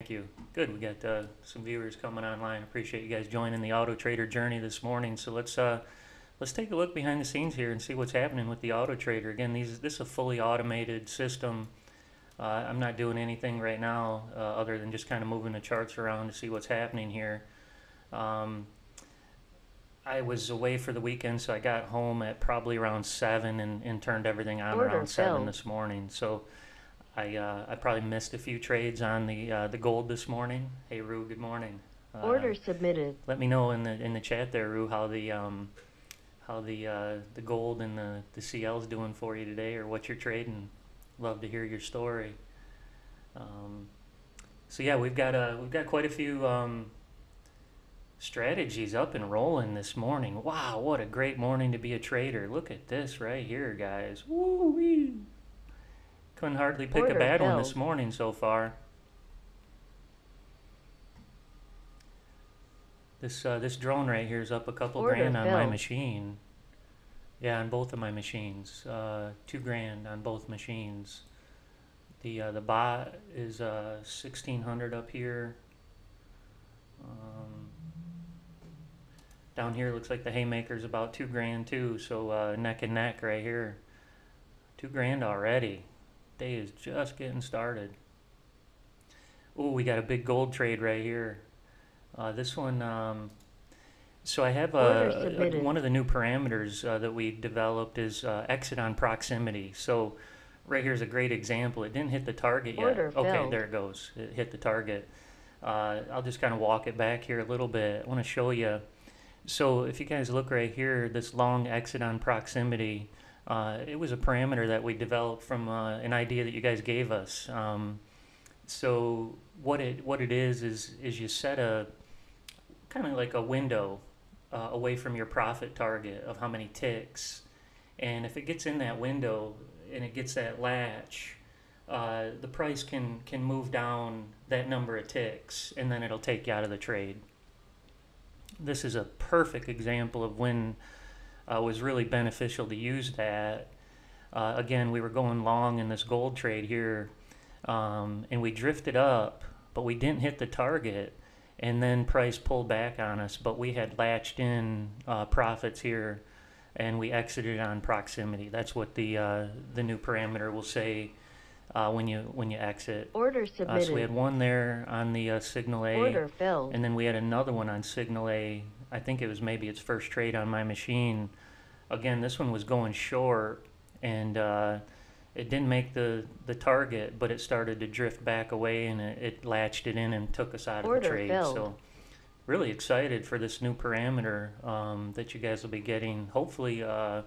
Thank you. Good. We got uh, some viewers coming online. Appreciate you guys joining the Auto Trader journey this morning. So let's uh, let's take a look behind the scenes here and see what's happening with the Auto Trader. Again, these this is a fully automated system. Uh, I'm not doing anything right now uh, other than just kind of moving the charts around to see what's happening here. Um, I was away for the weekend, so I got home at probably around seven and, and turned everything on Order around seven this morning. So I uh, I probably missed a few trades on the uh, the gold this morning. Hey Rue, good morning. Uh, Order submitted. Let me know in the in the chat there, Rue, how the um, how the uh, the gold and the the CL's doing for you today, or what you're trading. Love to hear your story. Um, so yeah, we've got uh, we've got quite a few um, strategies up and rolling this morning. Wow, what a great morning to be a trader! Look at this right here, guys. Woo wee! Couldn't hardly pick a bad one this morning so far. This uh, this drone right here is up a couple grand on my machine. Yeah, on both of my machines, uh, two grand on both machines. The uh, the bot is uh, sixteen hundred up here. Um, down here looks like the haymaker's about two grand too. So uh, neck and neck right here, two grand already. Day is just getting started. Oh, we got a big gold trade right here. Uh, this one, um, so I have Order a, one of the new parameters uh, that we developed is uh, exit on proximity. So right here's a great example. It didn't hit the target yet. Okay, there it goes. It hit the target. Uh, I'll just kind of walk it back here a little bit. I want to show you. So if you guys look right here, this long exit on proximity, uh, it was a parameter that we developed from uh, an idea that you guys gave us. Um, so what it what it is is is you set a kind of like a window uh, away from your profit target of how many ticks, and if it gets in that window and it gets that latch, uh, the price can can move down that number of ticks, and then it'll take you out of the trade. This is a perfect example of when uh, was really beneficial to use that. Uh, again, we were going long in this gold trade here, um, and we drifted up, but we didn't hit the target, and then price pulled back on us. But we had latched in uh, profits here, and we exited on proximity. That's what the uh, the new parameter will say uh, when you when you exit. Order Uh, so we had one there on the uh, signal A. Order filled. And then we had another one on Signal A. I think it was maybe its first trade on my machine. Again, this one was going short, and uh, it didn't make the, the target, but it started to drift back away, and it, it latched it in and took us out of the trade. filled. So, really excited for this new parameter um, that you guys will be getting. Hopefully, uh,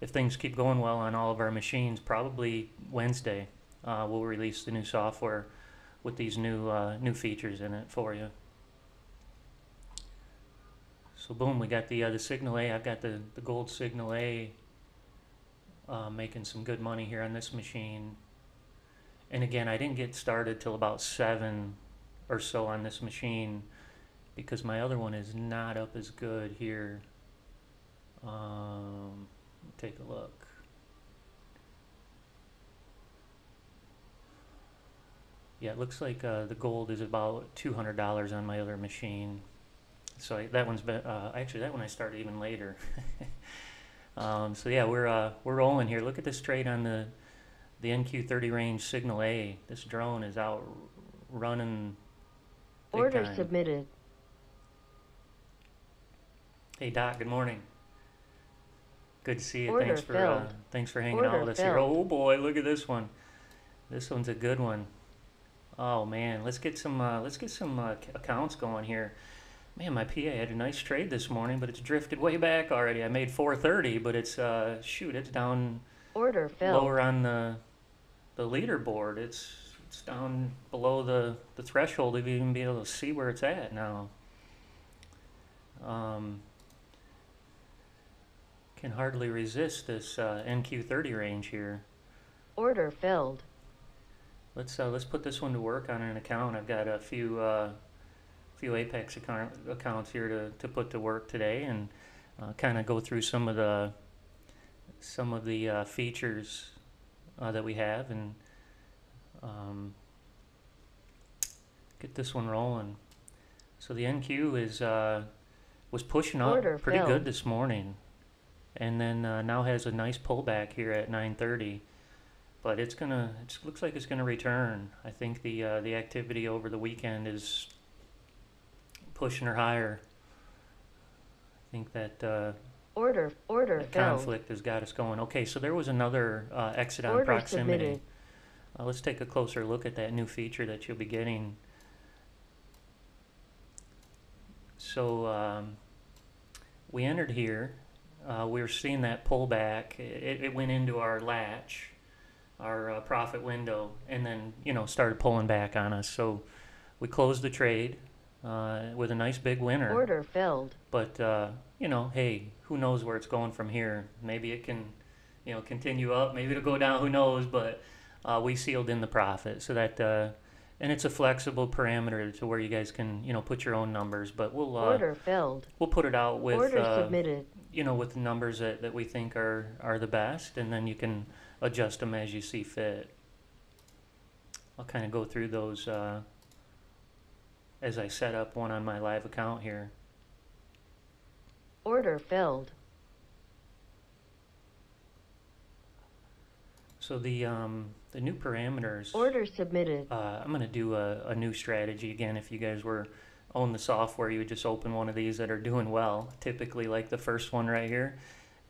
if things keep going well on all of our machines, probably Wednesday, uh, we'll release the new software with these new uh, new features in it for you. So boom, we got the uh, the Signal A. I've got the the gold Signal A. Uh, making some good money here on this machine. And again, I didn't get started till about seven or so on this machine because my other one is not up as good here. Um, take a look. Yeah, it looks like uh, the gold is about two hundred dollars on my other machine. So I, that one's been uh, actually that one I started even later. um, so yeah, we're uh, we're rolling here. Look at this trade on the the NQ30 range signal A. This drone is out running. Order time. submitted. Hey Doc, good morning. Good to see you. Order thanks for uh, thanks for hanging out with us here. Oh boy, look at this one. This one's a good one. Oh man, let's get some uh, let's get some uh, accounts going here. Man, my PA had a nice trade this morning, but it's drifted way back already. I made 430, but it's uh shoot, it's down Order filled. lower on the the leaderboard. It's it's down below the the threshold of even being able to see where it's at now. Um, can hardly resist this uh, NQ30 range here. Order filled. Let's uh, let's put this one to work on an account. I've got a few uh, few Apex account, accounts here to, to put to work today, and uh, kind of go through some of the some of the uh, features uh, that we have, and um, get this one rolling. So the NQ is uh, was pushing up Order pretty filled. good this morning, and then uh, now has a nice pullback here at 9:30. But it's gonna. It looks like it's gonna return. I think the uh, the activity over the weekend is pushing her higher. I think that uh, Order, order that conflict has got us going. Okay, so there was another uh, exit on Order proximity. submitted. Uh, let's take a closer look at that new feature that you'll be getting. So um, we entered here. Uh, we were seeing that pullback. It, it went into our latch, our uh, profit window, and then you know started pulling back on us. So we closed the trade uh, with a nice big winner. Order filled. But uh, you know, hey, who knows where it's going from here? Maybe it can, you know, continue up. Maybe it'll go down. Who knows? But uh, we sealed in the profit, so that uh, and it's a flexible parameter to where you guys can, you know, put your own numbers. But we'll uh, Order filled. we'll put it out with Order uh, submitted. you know with the numbers that, that we think are are the best, and then you can adjust them as you see fit. I'll kind of go through those uh, as I set up one on my live account here. Order filled. So the um, the new parameters. Order submitted. Uh, I'm gonna do a, a new strategy again. If you guys were own the software, you would just open one of these that are doing well. Typically, like the first one right here,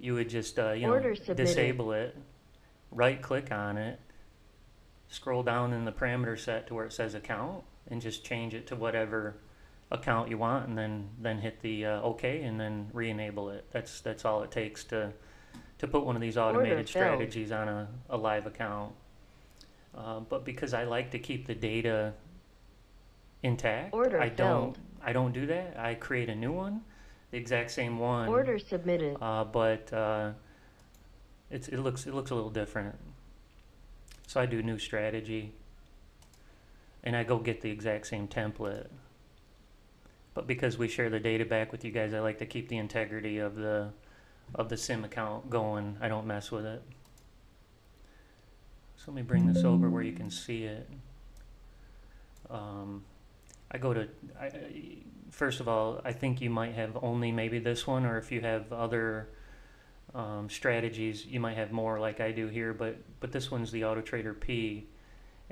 you would just uh, you know submitted. disable it, right click on it, scroll down in the parameter set to where it says account, and just change it to whatever account you want, and then then hit the uh, OK, and then re-enable it. That's that's all it takes to to put one of these automated strategies on a, a live account. Uh, but because I like to keep the data intact, Order I don't filled. I don't do that. I create a new one, the exact same one. Order submitted. Uh, but uh, it's it looks it looks a little different. So I do new strategy, and I go get the exact same template. But because we share the data back with you guys, I like to keep the integrity of the of the sim account going. I don't mess with it. So let me bring this over where you can see it. Um, I go to, I, first of all, I think you might have only maybe this one, or if you have other um, strategies, you might have more like I do here, but, but this one's the Auto Trader P.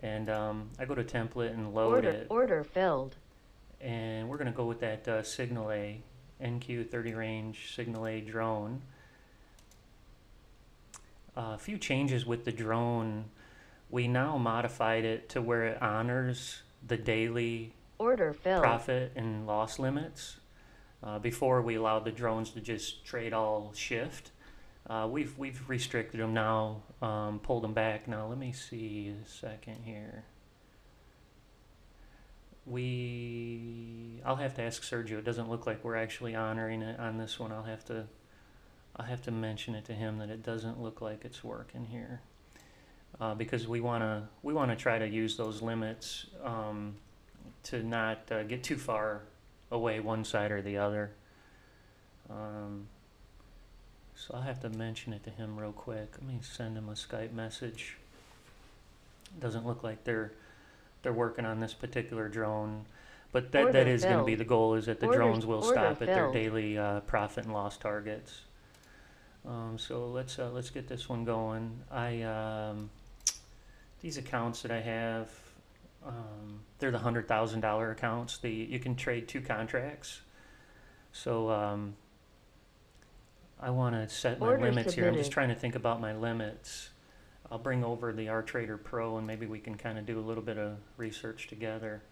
And um, I go to template and load Order, it, order filled. and we're gonna go with that uh, Signal A, NQ 30 range Signal A drone. Uh, a few changes with the drone. We now modified it to where it honors the daily Order filled. profit and loss limits. Uh, before we allowed the drones to just trade all shift. Uh, we've we've restricted them now, um, pulled them back. Now let me see a second here. We I'll have to ask Sergio. It doesn't look like we're actually honoring it on this one. I'll have to I'll have to mention it to him that it doesn't look like it's working here. Uh, because we want to we want to try to use those limits um, to not uh, get too far away one side or the other. Um, so I'll have to mention it to him real quick. Let me send him a Skype message. Doesn't look like they're they're working on this particular drone, but that, that Order is going to be filled. the goal. Is that the Order- drones will order stop at their filled. daily uh, profit and loss targets. Um, so let's uh, let's get this one going. I um, these accounts that I have, um, they're the hundred thousand dollar accounts. The you can trade two contracts. So um, I want to set my Order limits here. I'm just submitted. trying to think about my limits. I'll bring over the R Trader Pro and maybe we can kind of do a little bit of research together.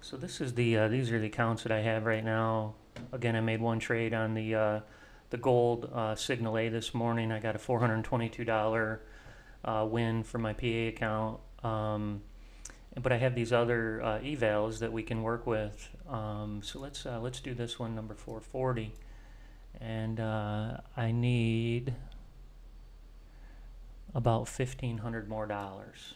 So this is the uh, these are the accounts that I have right now. Again, I made one trade on the uh, the gold uh, Signal A this morning. I got a four hundred and twenty-two dollar uh, win for my PA account. Um, but I have these other uh, evals that we can work with. Um, so let's uh, let's do this one, number four forty, and uh, I need about fifteen hundred more dollars.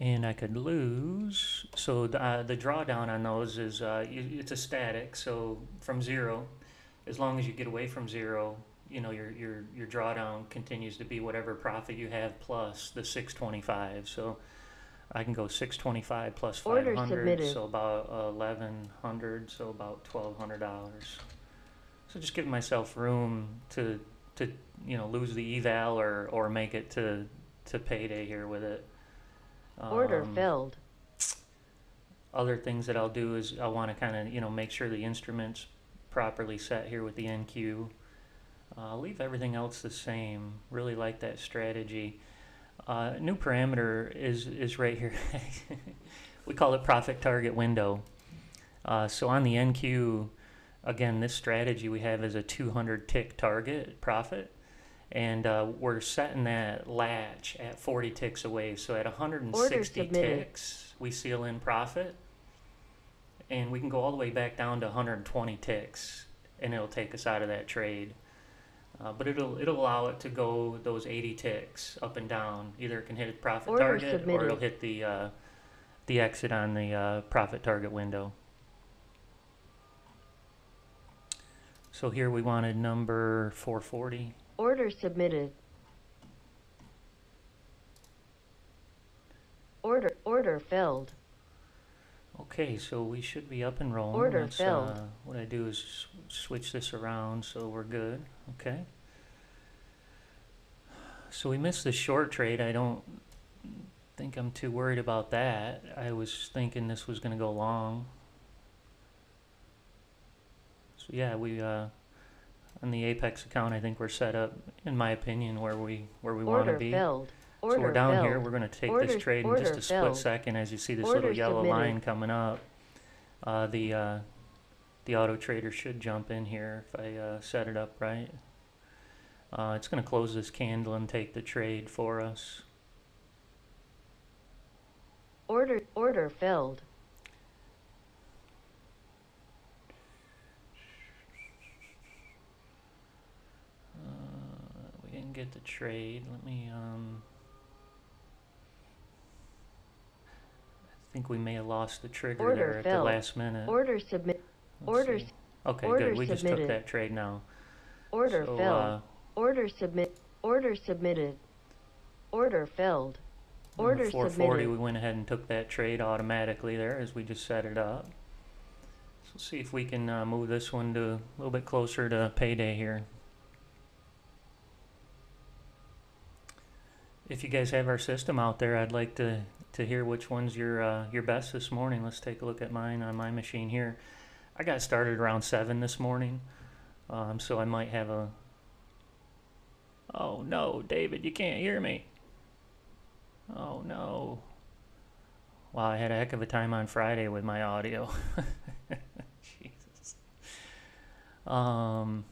And I could lose. So the, uh, the drawdown on those is uh, it's a static. So from zero, as long as you get away from zero, you know your your your drawdown continues to be whatever profit you have plus the 625. So I can go 625 plus 500, so about 1100, so about 1200 dollars. So just giving myself room to to you know lose the eval or or make it to to payday here with it. Order Um, filled. other things that I'll do is I want to kind of you know make sure the instruments properly set here with the NQ. Uh, I'll leave everything else the same. Really like that strategy. Uh, new parameter is is right here. we call it profit target window. Uh, so on the NQ, again, this strategy we have is a 200 tick target profit. And uh, we're setting that latch at 40 ticks away. So at 160 ticks, we seal in profit. And we can go all the way back down to 120 ticks, and it'll take us out of that trade. Uh, but it'll it'll allow it to go those 80 ticks up and down. Either it can hit a profit Order target, or it'll hit the uh, the exit on the uh, profit target window. So here we wanted number 440. Order submitted. Order order filled. Okay, so we should be up and rolling. Order Let's, filled. Uh, what I do is switch this around so we're good. Okay. So we missed the short trade. I don't think I'm too worried about that. I was thinking this was going to go long. So yeah, we uh, on the Apex account, I think we're set up, in my opinion, where we where we want to Order be. filled. So we're down filled. here. We're going to take Order- this trade in just a split filled. second as you see this Order little yellow submitted. line coming up. Uh, the uh, the auto trader should jump in here if I uh, set it up right. Uh, it's going to close this candle and take the trade for us. Order order filled. Uh, we didn't get the trade. Let me. Um, I think we may have lost the trigger Order there at the last minute. Order submit. Order see. Okay, order good. We just took that trade now. Order so, filled. uh, Order submit. Order submitted. Order filled. Order the 440, submitted. we went ahead and took that trade automatically there as we just set it up. So let's see if we can uh, move this one to a little bit closer to payday here. If you guys have our system out there, I'd like to, to hear which one's your uh, your best this morning. Let's take a look at mine on my machine here. I got started around seven this morning, um, so I might have a. Oh no, David, you can't hear me. Oh no. Wow, I had a heck of a time on Friday with my audio. Jesus. Um.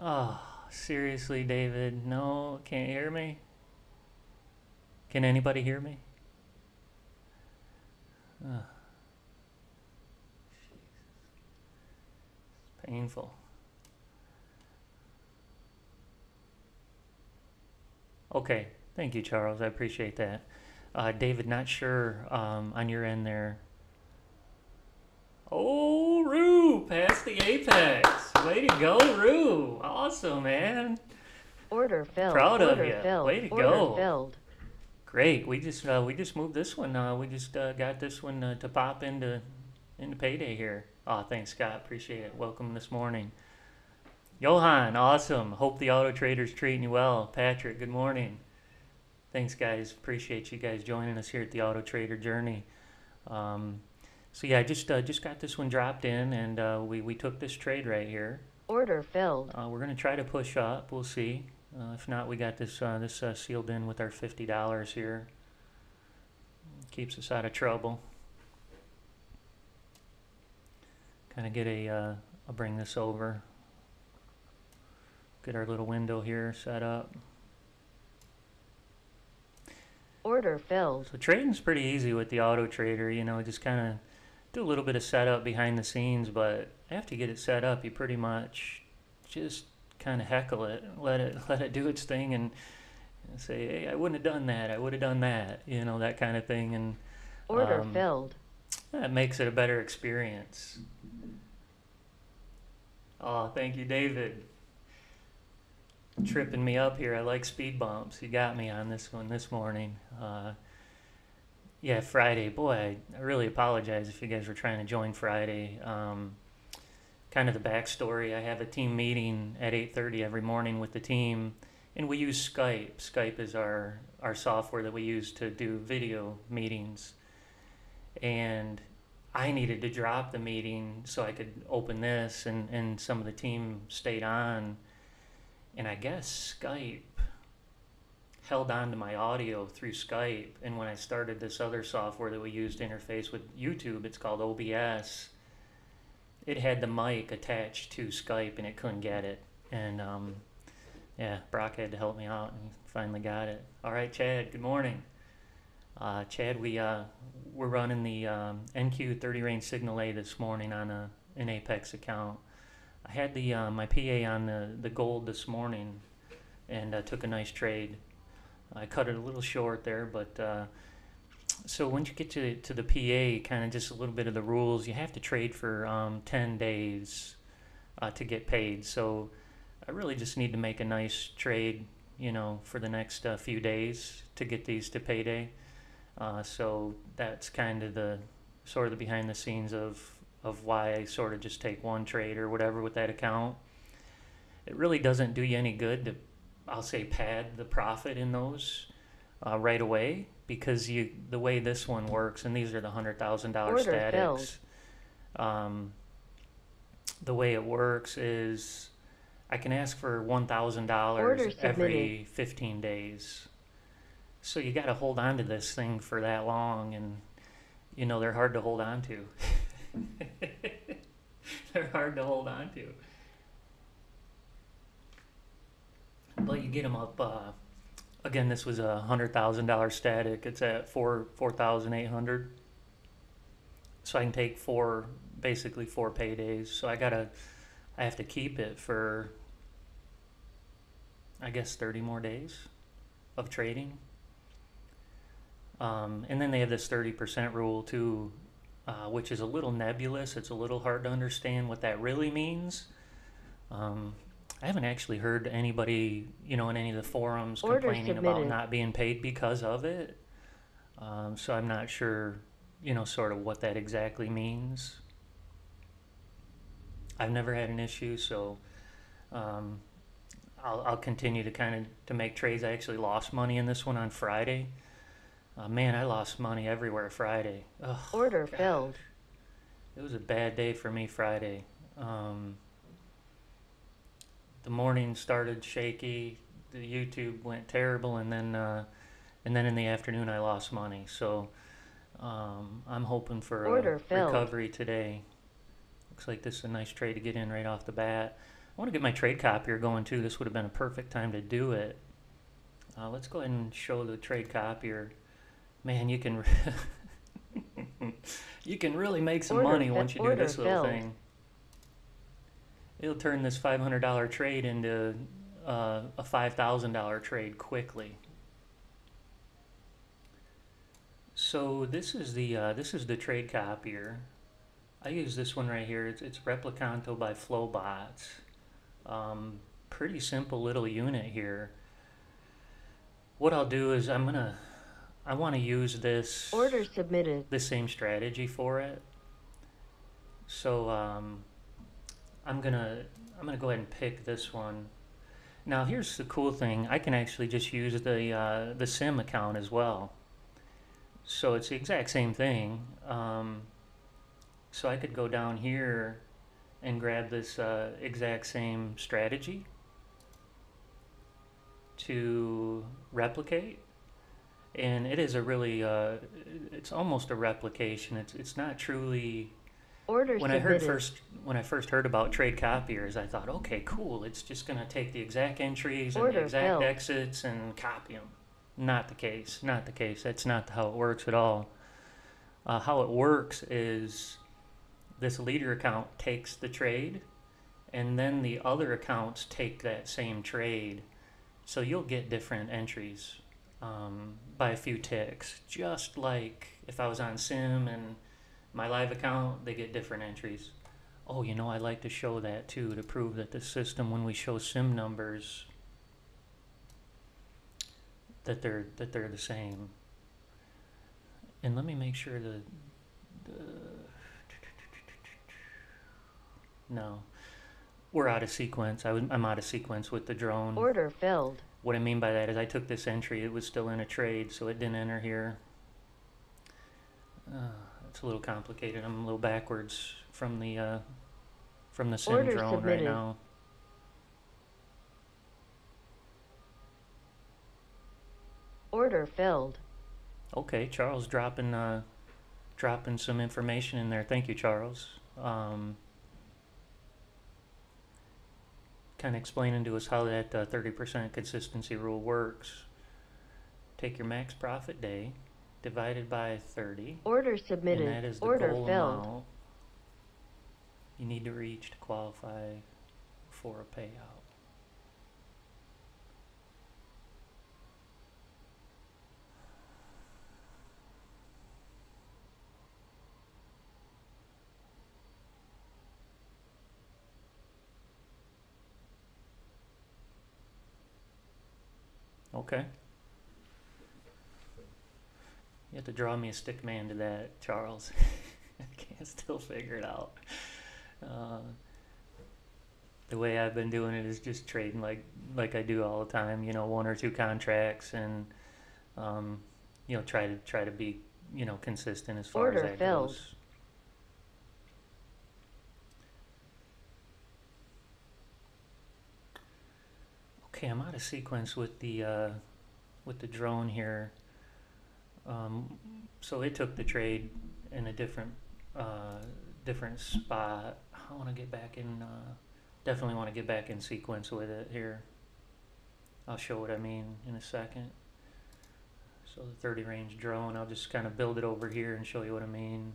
Oh, seriously, David? No, can't hear me? Can anybody hear me? It's painful. Okay, thank you, Charles. I appreciate that. Uh, David, not sure um, on your end there. Oh, Rue, past the apex. Way to go, Rue. Awesome, man. Order filled. Proud of order ya. Filled. Way to order go. filled. Great. We just uh, we just moved this one. Uh, we just uh, got this one uh, to pop into into payday here. Oh, thanks, Scott. Appreciate it. Welcome this morning. Johan, awesome. Hope the auto trader's treating you well. Patrick, good morning. Thanks, guys. Appreciate you guys joining us here at the Auto Trader Journey. Um, so yeah, I just uh, just got this one dropped in, and uh, we we took this trade right here. Order filled. Uh, we're gonna try to push up. We'll see. Uh, if not, we got this uh, this uh, sealed in with our fifty dollars here. Keeps us out of trouble. Kind of get a. Uh, I'll bring this over. Get our little window here set up. Order filled. So trading's pretty easy with the auto trader. You know, just kind of do a little bit of setup behind the scenes, but after you get it set up, you pretty much just kind of heckle it, let it let it do its thing, and and say, hey, I wouldn't have done that. I would have done that. You know, that kind of thing. And Order Um, filled. that makes it a better experience. Oh, thank you, David. Tripping me up here. I like speed bumps. You got me on this one this morning. Uh, yeah, Friday. Boy, I, really apologize if you guys were trying to join Friday. Um, kind of the backstory. I have a team meeting at 8:30 every morning with the team, and we use Skype. Skype is our our software that we use to do video meetings and I needed to drop the meeting so I could open this, and, and some of the team stayed on. And I guess Skype held on to my audio through Skype. And when I started this other software that we used to interface with YouTube, it's called OBS, it had the mic attached to Skype and it couldn't get it. And um, yeah, Brock had to help me out and finally got it. All right, Chad, good morning. Uh, Chad, we uh, we're running the um, NQ 30 range signal A this morning on a an Apex account. I had the uh, my PA on the the gold this morning, and uh, took a nice trade. I cut it a little short there, but uh, so once you get to to the PA, kind of just a little bit of the rules. You have to trade for um, 10 days uh, to get paid. So I really just need to make a nice trade, you know, for the next uh, few days to get these to payday. Uh, so that's kind of the sort of the behind the scenes of of why I sort of just take one trade or whatever with that account. It really doesn't do you any good to, I'll say, pad the profit in those uh, right away because you the way this one works, and these are the hundred thousand dollar Order statics. Um, the way it works is I can ask for one thousand dollars every fifteen days. So you got to hold on to this thing for that long, and you know they're hard to hold on to. they're hard to hold on to. But you get them up. Uh, again, this was a hundred thousand dollar static. It's at four four thousand eight hundred. So I can take four, basically four paydays. So I gotta, I have to keep it for, I guess, thirty more days of trading. Um, and then they have this 30% rule too, uh, which is a little nebulous. It's a little hard to understand what that really means. Um, I haven't actually heard anybody, you know, in any of the forums Order complaining about submitted. not being paid because of it. Um, so I'm not sure, you know, sort of what that exactly means. I've never had an issue, so um, I'll, I'll continue to kind of to make trades. I actually lost money in this one on Friday. Uh, man, I lost money everywhere Friday. Ugh, Order God. filled. It was a bad day for me Friday. Um, the morning started shaky. The YouTube went terrible, and then uh, and then in the afternoon I lost money. So um, I'm hoping for Order a filled. recovery today. Looks like this is a nice trade to get in right off the bat. I want to get my trade copier going too. This would have been a perfect time to do it. Uh, let's go ahead and show the trade copier. Man, you can you can really make some Order money once you do this little filled. thing. It'll turn this five hundred dollar trade into uh, a five thousand dollar trade quickly. So this is the uh, this is the trade copier. I use this one right here. It's, it's Replikanto by Flowbots. Um, pretty simple little unit here. What I'll do is I'm gonna I want to use this Order submitted. the same strategy for it. So um, I'm gonna I'm gonna go ahead and pick this one. Now here's the cool thing: I can actually just use the uh, the sim account as well. So it's the exact same thing. Um, so I could go down here and grab this uh, exact same strategy to replicate and it is a really uh, it's almost a replication it's it's not truly Order when I heard first when I first heard about trade copiers I thought okay cool it's just going to take the exact entries and Order the exact exits and copy them not the case not the case that's not how it works at all. Uh, how it works is this leader account takes the trade and then the other accounts take that same trade. So you'll get different entries um, by a few ticks, just like if I was on Sim and my live account, they get different entries. Oh, you know, I like to show that too to prove that the system, when we show Sim numbers, that they're that they're the same. And let me make sure the, the no, we're out of sequence. I was, I'm out of sequence with the drone. Order filled. What I mean by that is I took this entry, it was still in a trade, so it didn't enter here. Uh, it's a little complicated. I'm a little backwards from the uh, from the sim Order drone right now. Order filled. Okay, Charles dropping uh, dropping some information in there. Thank you, Charles. Um, kind of explaining to us how that uh, 30% consistency rule works. Take your max profit day divided by 30, Order and that submitted. is the Order goal filled. amount you need to reach to qualify for a payout. Okay. You have to draw me a stick man to that, Charles. I can't still figure it out. Uh, the way I've been doing it is just trading like like I do all the time. You know, one or two contracts, and um, you know, try to try to be you know consistent as far Order as that filled. goes. Okay, I'm out of sequence with the uh, with the drone here. Um, so it took the trade in a different uh, different spot. I want to get back in. Uh, definitely want to get back in sequence with it here. I'll show what I mean in a second. So the 30 range drone, I'll just kind of build it over here and show you what I mean.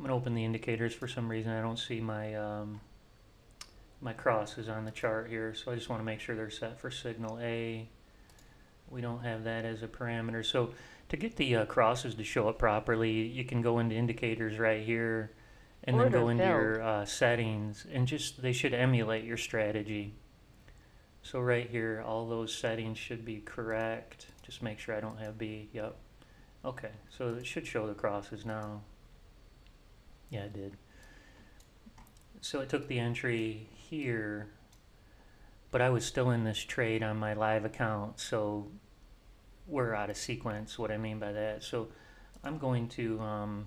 I'm gonna open the indicators for some reason. I don't see my um, my crosses on the chart here, so I just want to make sure they're set for signal A. We don't have that as a parameter. So to get the uh, crosses to show up properly, you can go into indicators right here, and then go into your uh, settings, and just they should emulate your strategy. So right here, all those settings should be correct. Just make sure I don't have B. Yep. Okay, so it should show the crosses now. Yeah, it did. So it took the entry here, but I was still in this trade on my live account, so we're out of sequence. What I mean by that, so I'm going to um,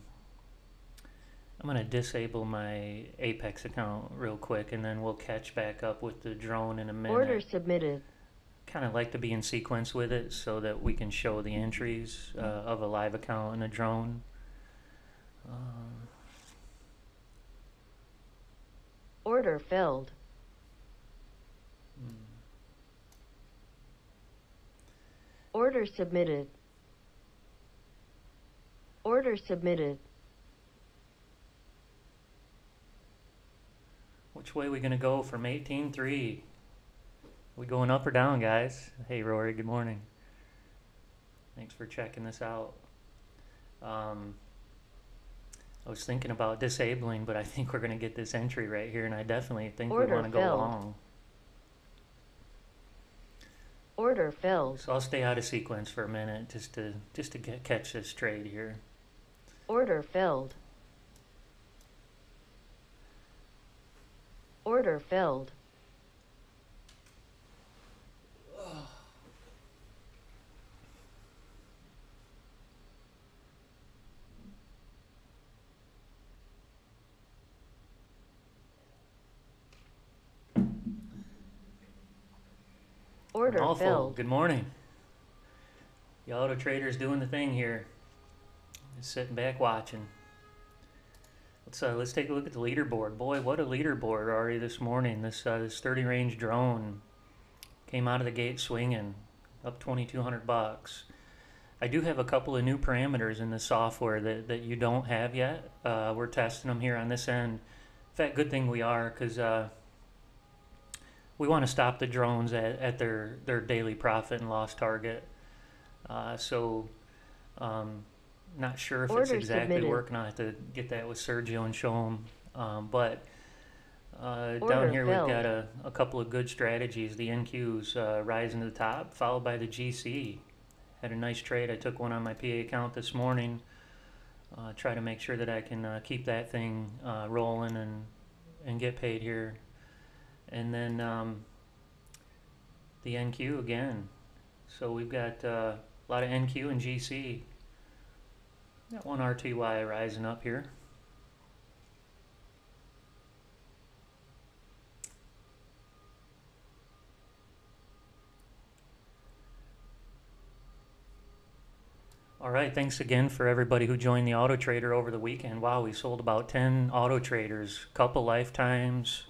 I'm going to disable my Apex account real quick, and then we'll catch back up with the drone in a minute Order submitted. kind of like to be in sequence with it so that we can show the entries uh, of a live account and a drone. Um, Order filled. hmm. Order submitted. Order submitted. Which way we gonna go from eighteen three? We going up or down, guys? Hey, Rory. Good morning. Thanks for checking this out. Um, I was thinking about disabling, but I think we're gonna get this entry right here, and I definitely think we want to go long. Order filled. So I'll stay out of sequence for a minute just to just to get, catch this trade here. Order filled. Order filled. Awful. filled. Good morning. The auto trader's doing the thing here. Just sitting back watching. Let's uh, let's take a look at the leaderboard. Boy, what a leaderboard already this morning. This uh, this 30 range drone came out of the gate swinging, up 2,200 bucks. I do have a couple of new parameters in the software that, that you don't have yet. Uh, we're testing them here on this end. In fact, good thing we are because uh, we want to stop the drones at, at their, their daily profit and loss target. Uh, so, um, not sure if it's exactly submitted. working. I have to get that with Sergio and show him. Um, but uh, down here filled. we've got a, a couple of good strategies. The NQs uh, rising to the top, followed by the GC. Had a nice trade. I took one on my PA account this morning. Uh, try to make sure that I can uh, keep that thing uh, rolling and and get paid here. And then um, the NQ again. So we've got uh, a lot of NQ and GC. Got one RTY rising up here. All right, thanks again for everybody who joined the Auto Trader over the weekend. Wow, we sold about 10 Auto Traders, couple lifetimes,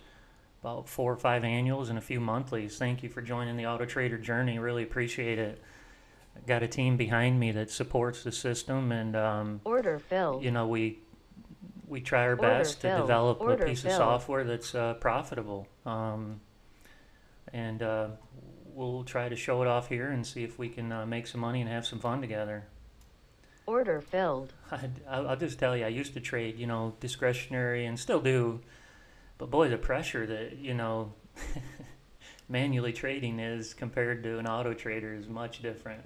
about four or five annuals, and a few monthlies. Thank you for joining the Auto Trader journey. Really appreciate it. I've got a team behind me that supports the system, and um, Order filled. you know we we try our Order best to filled. develop Order a piece of filled. software that's uh, profitable um, and uh, we'll try to show it off here and see if we can uh, make some money and have some fun together Order filled. I, I'll I'll just tell you i used to trade you know discretionary and still do but boy the pressure that you know manually trading is compared to an auto trader is much different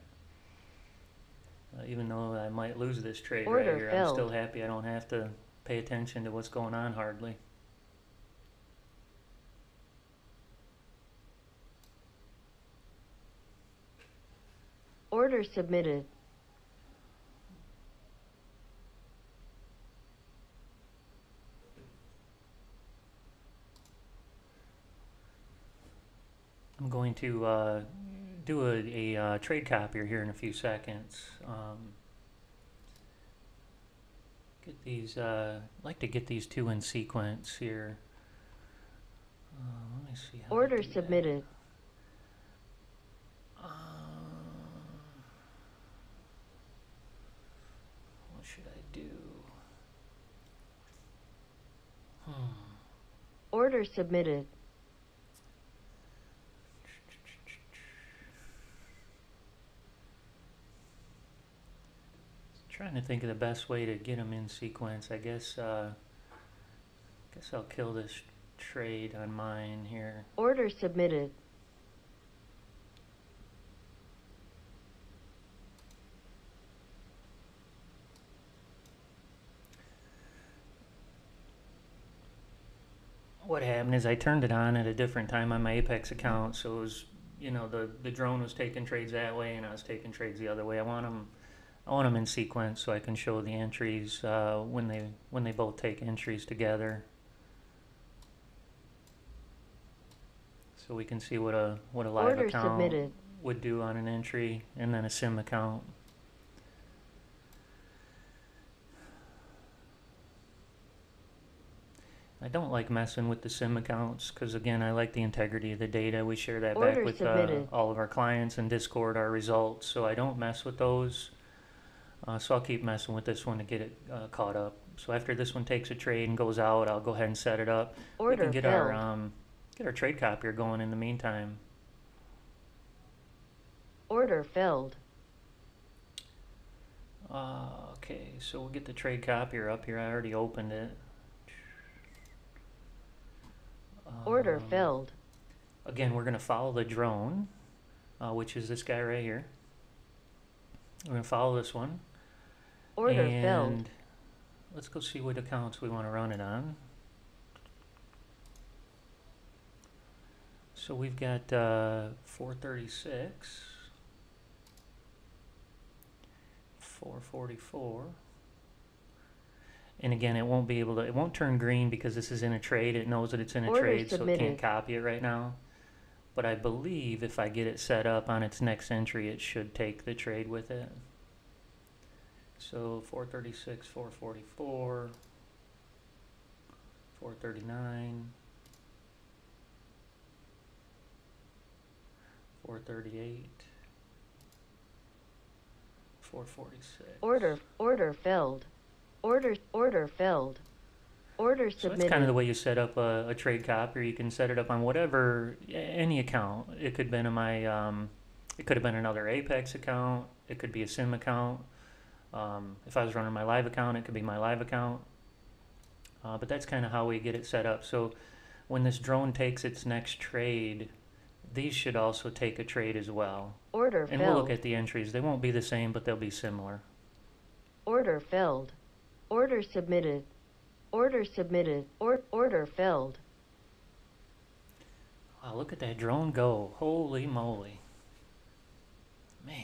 uh, even though I might lose this trade right Order here, I'm still happy I don't have to pay attention to what's going on hardly. Order submitted. I'm going to uh, do a, a uh, trade copier here in a few seconds. Um, get these. Uh, I'd like to get these two in sequence here. Uh, let me see. How Order submitted. Um, what should I do? Hmm. Order submitted. Trying to think of the best way to get them in sequence. I guess. Uh, guess I'll kill this trade on mine here. Order submitted. What happened is I turned it on at a different time on my Apex account, so it was, you know, the the drone was taking trades that way, and I was taking trades the other way. I want them, I want them in sequence so I can show the entries uh, when they when they both take entries together. So we can see what a what a live Order account submitted. would do on an entry, and then a sim account. I don't like messing with the sim accounts because again, I like the integrity of the data. We share that back with uh, all of our clients and Discord our results, so I don't mess with those. Uh, so I'll keep messing with this one to get it uh, caught up. So after this one takes a trade and goes out, I'll go ahead and set it up. we Order can get filled. our um, get our trade copier going in the meantime. Order filled. Uh, okay, so we'll get the trade copier up here. I already opened it. Order Um, filled. Again, we're going to follow the drone, uh, which is this guy right here. We're going to follow this one. Order and filled. Let's go see what accounts we want to run it on. So we've got uh, 436, 444. And again, it won't be able to, it won't turn green because this is in a trade. It knows that it's in a Order trade, so it can't copy it right now. But I believe if I get it set up on its next entry, it should take the trade with it. So 436, 444, 439, 438, 446. Order, order filled. Order, order filled. Order submitted. So that's kind of the way you set up a, a trade copy, or you can set it up on whatever any account. It could have been in my, um, it could have been another Apex account. It could be a Sim account. Um, if I was running my live account, it could be my live account. Uh, but that's kind of how we get it set up. So when this drone takes its next trade, these should also take a trade as well. Order filled. And we'll look at the entries. They won't be the same, but they'll be similar. Order filled. Order submitted. Order submitted. Or, order filled. Wow, look at that drone go. Holy moly. Man.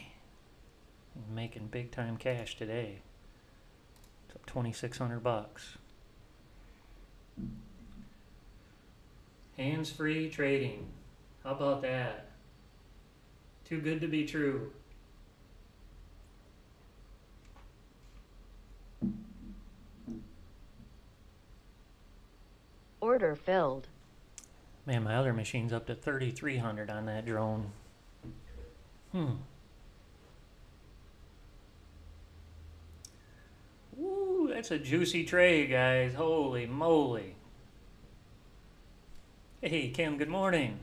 Making big time cash today. It's up 2600 bucks. Hands free trading. How about that? Too good to be true. Order filled. Man, my other machine's up to 3300 on that drone. Hmm. Woo, that's a juicy trade, guys. Holy moly. Hey, Kim, good morning.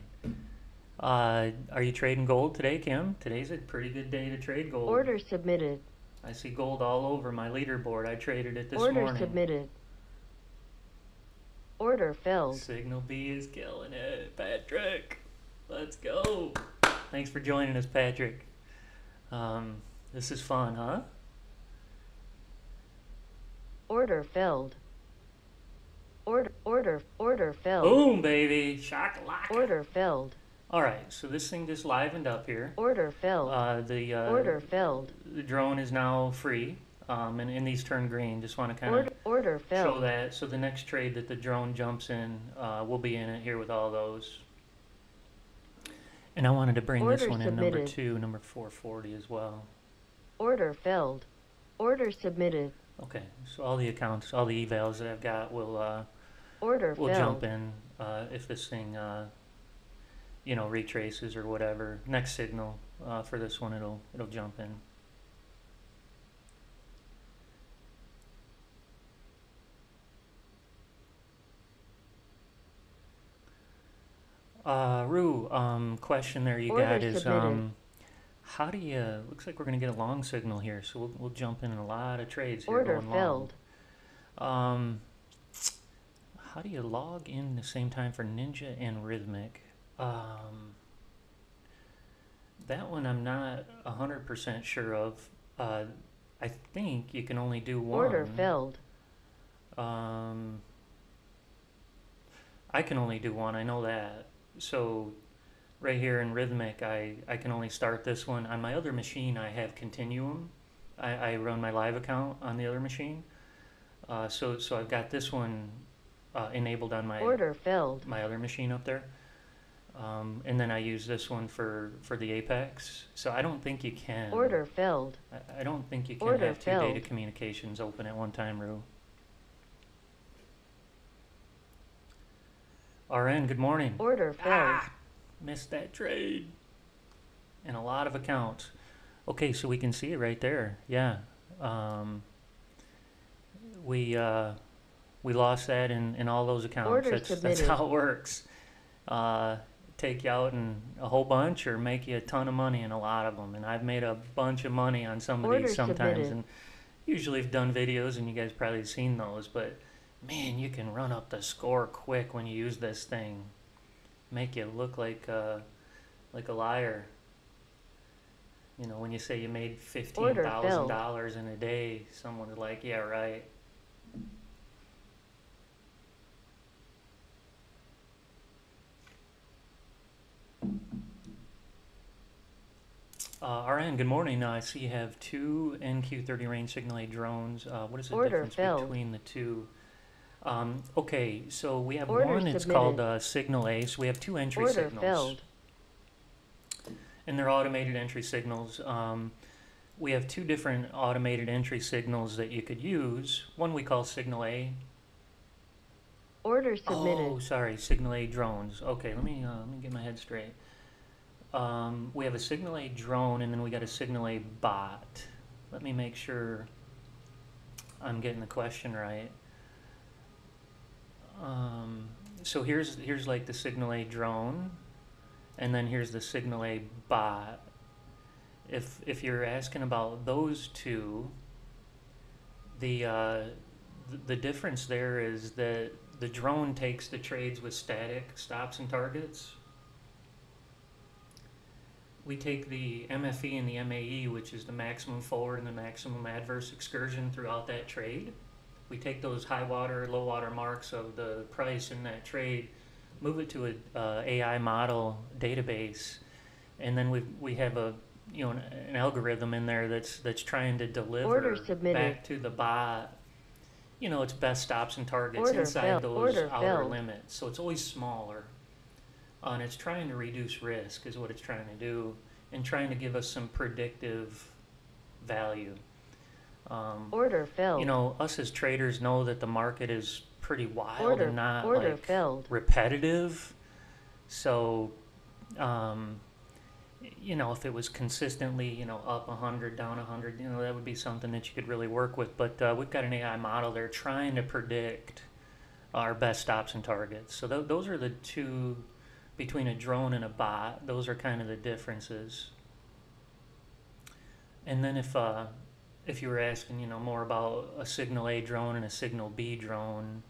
Uh, are you trading gold today, Kim? Today's a pretty good day to trade gold. Order submitted. I see gold all over my leaderboard. I traded it this Order morning. Order submitted. Order filled. Signal B is killing it, Patrick. Let's go. Thanks for joining us, Patrick. Um, this is fun, huh? Order filled. Order, order, order filled. Boom, baby. Shakalaka. Order filled. All right, so this thing just livened up here. Order filled. Uh, the uh, Order filled. the drone is now free, um, and, and these turn green. Just want to kind of Order, order show that. So the next trade that the drone jumps in, uh, we'll be in it here with all those. And I wanted to bring this Order one in number two, number 440 as well. Order filled. Order submitted. Okay, so all the accounts, all the evals that I've got will uh, Order will jump in uh, if this thing, uh, you know, retraces or whatever. Next signal uh, for this one, it'll it'll jump in. Uh, Rue, um, question there you Order got is submitted. um, how do you? Looks like we're gonna get a long signal here, so we'll we'll jump in a lot of trades here Order going filled. Um, how do you log in the same time for Ninja and Rithmic? Um, that one I'm not a hundred percent sure of. Uh, I think you can only do one. Order filled. Um, I can only do one. I know that. So, right here in Rithmic, I I can only start this one on my other machine. I have Continuum. I, I run my live account on the other machine. Uh, so so I've got this one uh, enabled on my Order filled. my other machine up there. Um, and then I use this one for, for the Apex. So I don't think you can. Order filled. I, I don't think you can Order have two data communications open at one time, Rue. RN, good morning. Order filled. Ah, missed that trade. In a lot of accounts. Okay, so we can see it right there. Yeah. Um, we uh, we lost that in, in all those accounts. Order that's, that's how it works. Uh, take you out in a whole bunch or make you a ton of money in a lot of them. And I've made a bunch of money on some of Order these sometimes. submitted. And usually I've done videos and you guys probably seen those. But man, you can run up the score quick when you use this thing. Make you look like uh, like a liar. You know, when you say you made fifteen thousand dollars in a day, someone's like, "Yeah, right." Uh, RN, good morning. Uh, I see you have two NQ30 range signal A drones. Uh, what is the Order difference filled. between the two? Um, okay, so we have Order one. It's submitted. called uh, Signal A. So we have two entry Order signals filled. and they're automated entry signals. Um, we have two different automated entry signals that you could use. One we call Signal A. Order submitted. Oh, sorry, Signal A drones. Okay, let me uh, let me get my head straight. Um, we have a Signal A drone, and then we got a Signal A bot. let me make sure I'm getting the question right. Um, so here's here's like the Signal A drone, and then here's the Signal A bot. If if you're asking about those two, the uh, th- the difference there is that the drone takes the trades with static stops and targets. We take the MFE and the MAE, which is the maximum forward and the maximum adverse excursion throughout that trade. We take those high water, low water marks of the price in that trade, move it to a uh, AI model database, and then we we have a you know an, an algorithm in there that's that's trying to deliver back to the bot you know its best stops and targets Order inside those Order limits. So it's always smaller uh, and it's trying to reduce risk is what it's trying to do and trying to give us some predictive value um, Order filled. you know us as traders know that the market is pretty wild order, and not order like filled. repetitive. So, um, you know, if it was consistently, you know, up 100, down 100, you know, that would be something that you could really work with. But uh, we've got an AI model there trying to predict our best stops and targets. So th- those are the two between a drone and a bot. Those are kind of the differences. And then if uh, if you were asking, you know, more about a Signal A drone and a Signal B drone,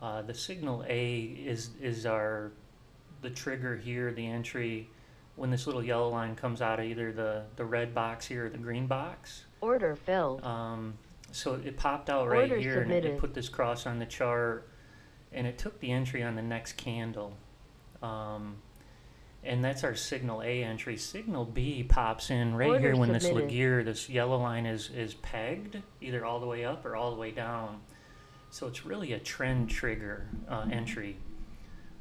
uh, the Signal A is is our the trigger here, the entry when this little yellow line comes out of either the the red box here or the green box. Order filled. Um, so it popped out right Order here and it, it put this cross on the chart and it took the entry on the next candle. Um, and that's our signal A entry. Signal B pops in right Order here when this submitted. Laguerre, this yellow line is, is pegged, either all the way up or all the way down. So it's really a trend trigger uh, entry.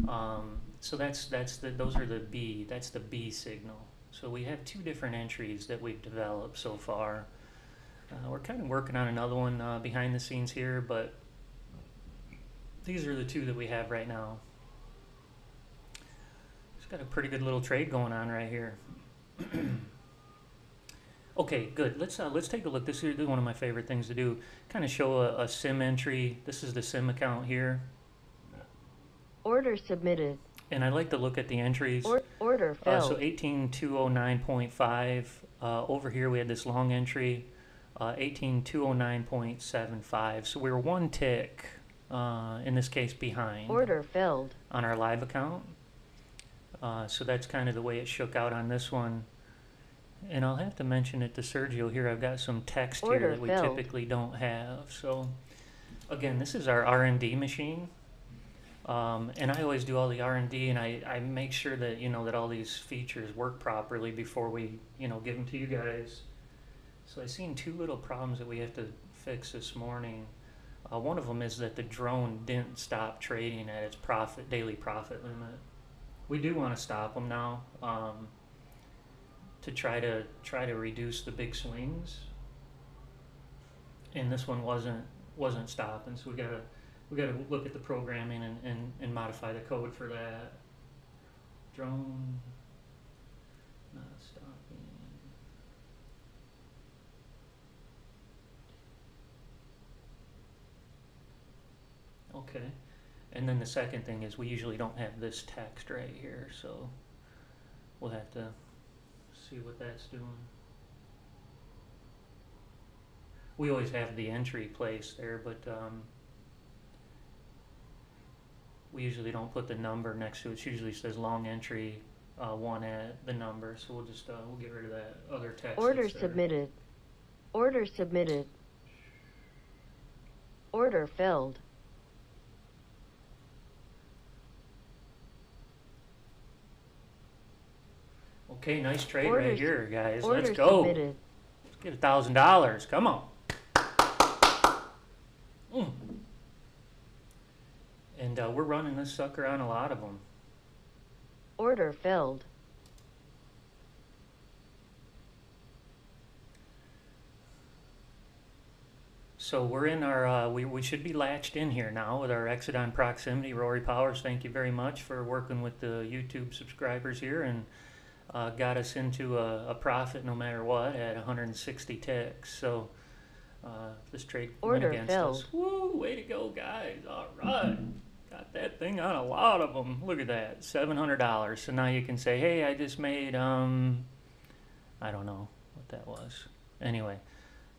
Um, so that's that's the those are the B. That's the B signal. So we have two different entries that we've developed so far. Uh, we're kind of working on another one uh, behind the scenes here, but these are the two that we have right now. Got a pretty good little trade going on right here. okay, good. Let's uh, let's take a look. This is one of my favorite things to do. Kind of show a, a sim entry. This is the sim account here, Order submitted. and I like to look at the entries. Or, order Uh, filled. so 18209.5. Uh, over here we had this long entry, uh, 18209.75. So we were one tick, uh, in this case, behind Order filled. on our live account. Uh, so that's kind of the way it shook out on this one. And I'll have to mention it to Sergio here. I've got some text here that we filled. typically don't have. So again, this is our R&D machine. Um, and I always do all the R&D and I, I make sure that, you know, that all these features work properly before we, you know, give them to you guys. So I've seen two little problems that we have to fix this morning. Uh, one of them is that the drone didn't stop trading at its profit daily profit limit. We do want to stop them now um, to try to try to reduce the big swings. And this one wasn't wasn't stopping, so we gotta we gotta look at the programming and, and, and modify the code for that. Drone not stopping. Okay. And then the second thing is we usually don't have this text right here, so we'll have to see what that's doing. We always have the entry place there, but um, we usually don't put the number next to it. It usually says long entry uh, one at the number, so we'll just uh, we'll get rid of that other text. Order submitted. Order submitted. Order filled. Okay, nice trade right here, guys. Let's go. submitted. Let's get a thousand dollars. Come on. Mm. And uh, we're running this sucker on a lot of them. Order filled. So we're in our, uh, we, we should be latched in here now with our exit on proximity. Rory Powers, thank you very much for working with the YouTube subscribers here. And uh, got us into a, a profit no matter what at 160 ticks. So uh, this trade Order went against filled. us. Woo! Way to go, guys! All right, got that thing on a lot of them. Look at that, seven hundred dollars. So now you can say, hey, I just made um, I don't know what that was. Anyway,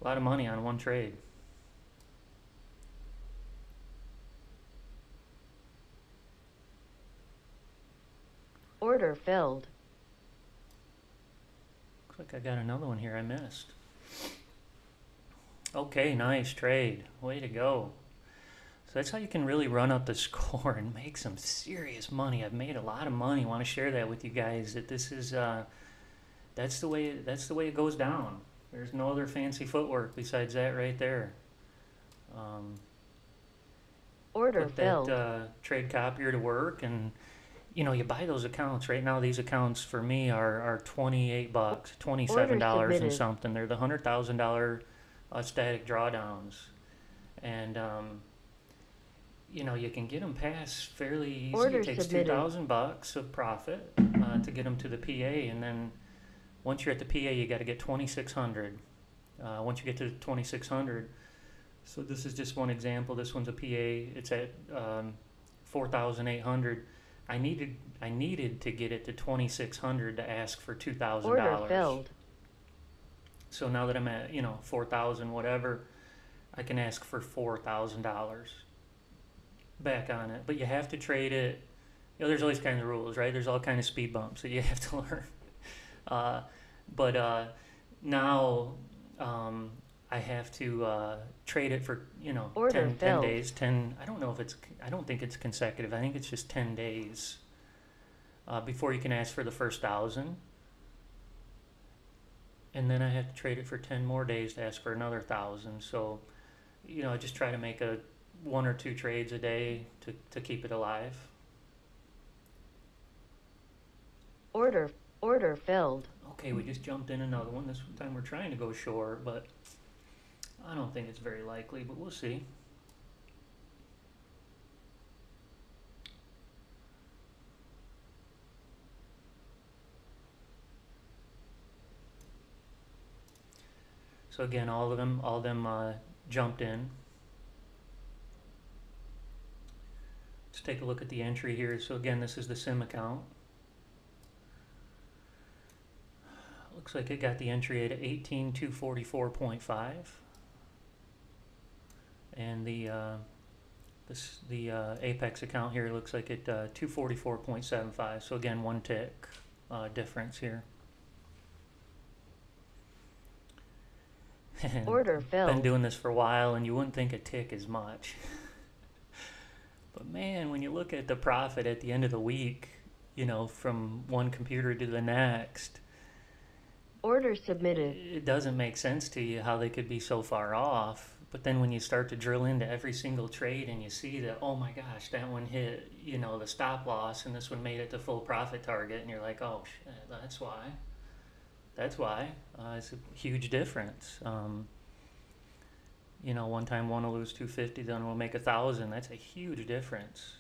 a lot of money on one trade. Order filled. Like I got another one here I missed. Okay, nice trade. Way to go. So that's how you can really run up the score and make some serious money. I've made a lot of money. I want to share that with you guys that this is uh that's the way that's the way it goes down. There's no other fancy footwork besides that right there. Um, Order put that uh, trade copier to work and you know you buy those accounts right now these accounts for me are, are 28 bucks 27 dollars and something they're the hundred thousand dollar static drawdowns and um, you know you can get them past fairly easy Order it takes submitted. 2000 bucks of profit uh, to get them to the pa and then once you're at the pa you got to get 2600 uh, once you get to 2600 so this is just one example. This one's a PA. It's at um, four thousand eight hundred. I needed I needed to get it to twenty six hundred to ask for two thousand Order dollars. filled. So now that I'm at you know four thousand whatever, I can ask for four thousand dollars back on it. But you have to trade it. You know, there's always kinds of rules, right? There's all kind of speed bumps that you have to learn. Uh, but uh, now um, I have to uh, trade it for you know Order 10, 10 filled. days. Ten. I don't know if it's. I don't think it's consecutive. I think it's just ten days uh, before you can ask for the first thousand. And then I have to trade it for ten more days to ask for another thousand. So, you know, I just try to make a one or two trades a day to, to keep it alive. Order order filled. Okay, we just jumped in another one. This time we're trying to go short, but I don't think it's very likely, but we'll see. So again, all of them, all of them uh, jumped in. Let's take a look at the entry here. So again, this is the sim account. Looks like it got the entry at 18244.5. And the uh, this the uh, Apex account here looks like it uh, two forty four point seven five. So again, one tick uh, difference here. Order Been filled. doing this for a while, and you wouldn't think a tick is much. but man, when you look at the profit at the end of the week, you know, from one computer to the next, Order submitted. it doesn't make sense to you how they could be so far off. But then when you start to drill into every single trade and you see that, oh my gosh, that one hit, you know, the stop loss and this one made it to full profit target, and you're like, oh, shit, that's why. That's why. Uh, it's a huge difference. Um, you know, one time one will lose 250, then we'll make a thousand. That's a huge difference.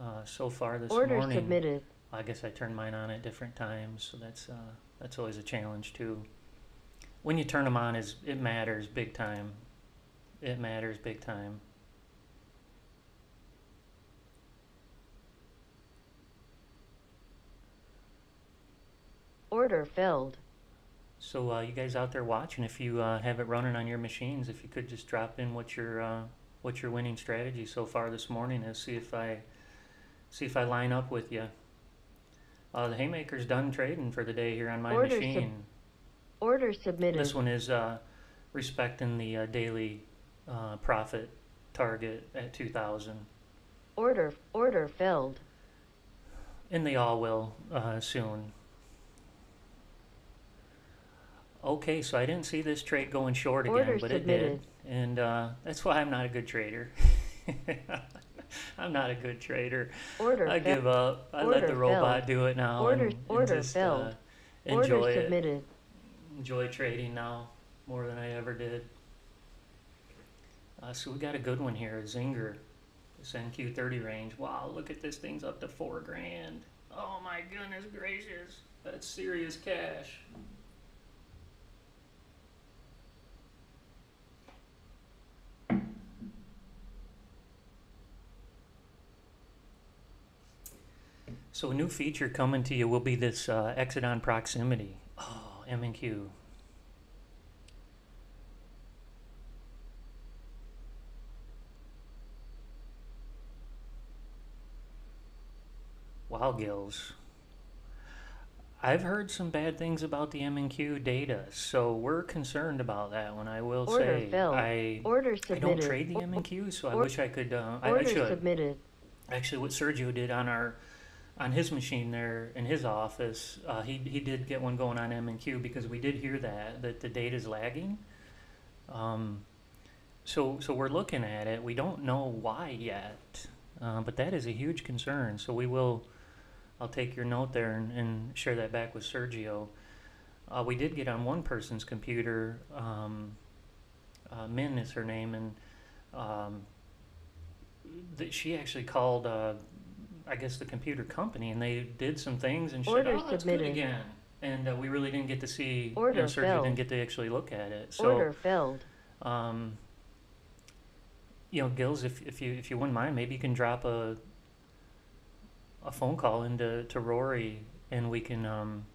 Uh, so far this Order morning, submitted. I guess I turned mine on at different times, so that's uh, that's always a challenge too. When you turn them on, is it matters big time. It matters big time. Order filled. So uh, you guys out there watching, if you uh, have it running on your machines, if you could just drop in what your uh, what your winning strategy so far this morning is, see if I see if I line up with you. Uh, the haymaker's done trading for the day here on my Order machine. Order submitted. This one is uh, respecting the uh, daily uh, profit target at 2,000. Order order filled. And they all will uh, soon. Okay, so I didn't see this trade going short again, Order but it did. And uh, that's why I'm not a good trader. I'm not a good trader. Order I filled. give up. I let the Order robot do it now. Order- and, and order just, filled. Uh, enjoy Order it. Enjoy trading now more than I ever did. Uh, so we got a good one here, Zinger, this NQ30 range. Wow, look at this thing's up to four grand. Oh my goodness gracious. That's serious cash. So a new feature coming to you will be this uh, exit on proximity. Oh, M and Q. Wow, Gills. I've heard some bad things about the MNQ data, so we're concerned about that one. I will Order say, filled. I Order I don't trade the MNQ, so I wish I could. Uh, I, I should submitted. actually what Sergio did on our on his machine there in his office. Uh, he he did get one going on MNQ because we did hear that that the data is lagging. Um, so so we're looking at it. We don't know why yet, uh, but that is a huge concern. So we will. I'll take your note there and, and share that back with Sergio. Uh, we did get on one person's computer. Um, uh, Min is her name, and um, th- she actually called. I guess the computer company, and they did some things and said, Order "Oh, that's good submitted. again." And uh, we really didn't get to see. you Order know, Sergio filled. didn't get to actually look at it. So Order filled. um, you know, Gills, if, if you if you wouldn't mind, maybe you can drop a a phone call into to Rory, and we can um,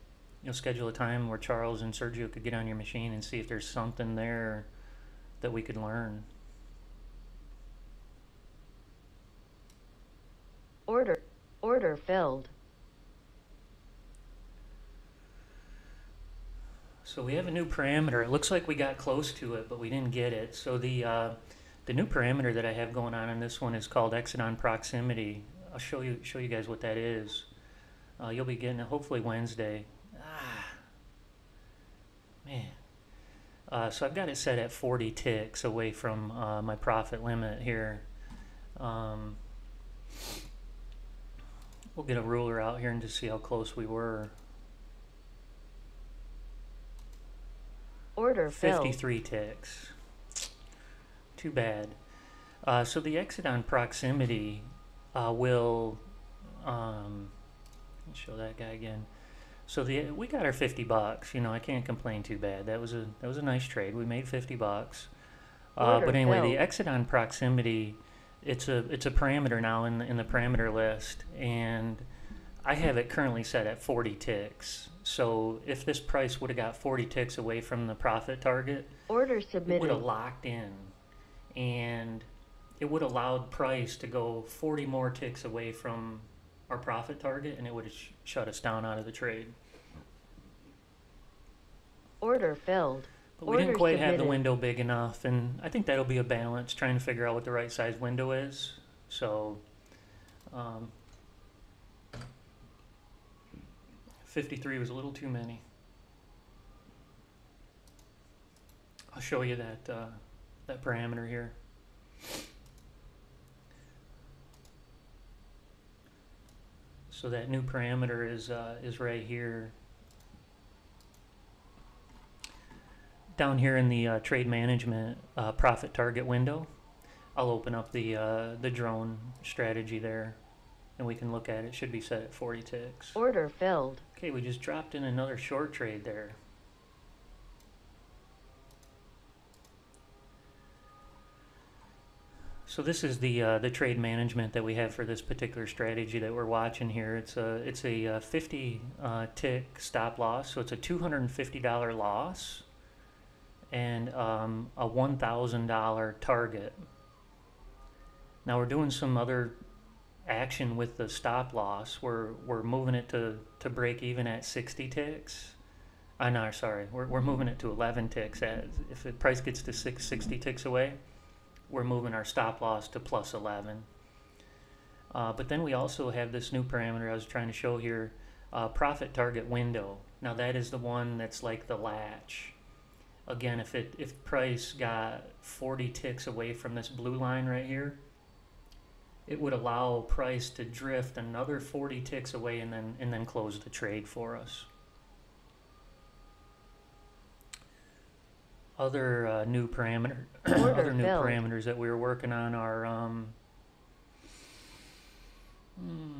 you know schedule a time where Charles and Sergio could get on your machine and see if there's something there that we could learn. Order. Order filled. So we have a new parameter. It looks like we got close to it, but we didn't get it. So the uh, the new parameter that I have going on in this one is called exit on proximity. I'll show you show you guys what that is. Uh, you'll be getting it hopefully Wednesday. Ah, man. Uh, so I've got it set at 40 ticks away from uh, my profit limit here. Um, we'll get a ruler out here and just see how close we were. Order filled. 53 ticks. Too bad. Uh, so the exit on proximity uh, will um, let me show that guy again. So the we got our 50 bucks. You know, I can't complain too bad. That was a that was a nice trade. We made 50 bucks. Uh, but anyway, the filled. exit on proximity, it's a it's a parameter now in the, in the parameter list, and I have it currently set at 40 ticks. So if this price would have got 40 ticks away from the profit target, Order it would have locked in, and it would have allowed price to go 40 more ticks away from our profit target, and it would have sh- shut us down out of the trade. Order filled. But we didn't quite have the window big enough, and I think that'll be a balance, trying to figure out what the right size window is. So, um, 53 was a little too many. I'll show you that uh, that parameter here. So that new parameter is uh, is right here. Down here in the uh, trade management uh, profit target window, I'll open up the uh, the drone strategy there, and we can look at it. Should be set at 40 ticks. Order filled. Okay, we just dropped in another short trade there. So this is the uh, the trade management that we have for this particular strategy that we're watching here. It's a it's a uh, 50 uh, tick stop loss, so it's a 250 dollar loss, and um, a 1,000 dollar target. Now we're doing some other action with the stop loss. We're we're moving it to to break even at 60 ticks. I know, sorry, we're we're moving it to 11 ticks. At if the price gets to six, 60 ticks away, we're moving our stop loss to plus 11. Uh, but then we also have this new parameter I was trying to show here, uh, profit target window. Now that is the one that's like the latch. Again, if it if price got 40 ticks away from this blue line right here, it would allow price to drift another 40 ticks away and then and then close the trade for us. Other uh, new parameter, other new parameters that we were working on are um, hmm,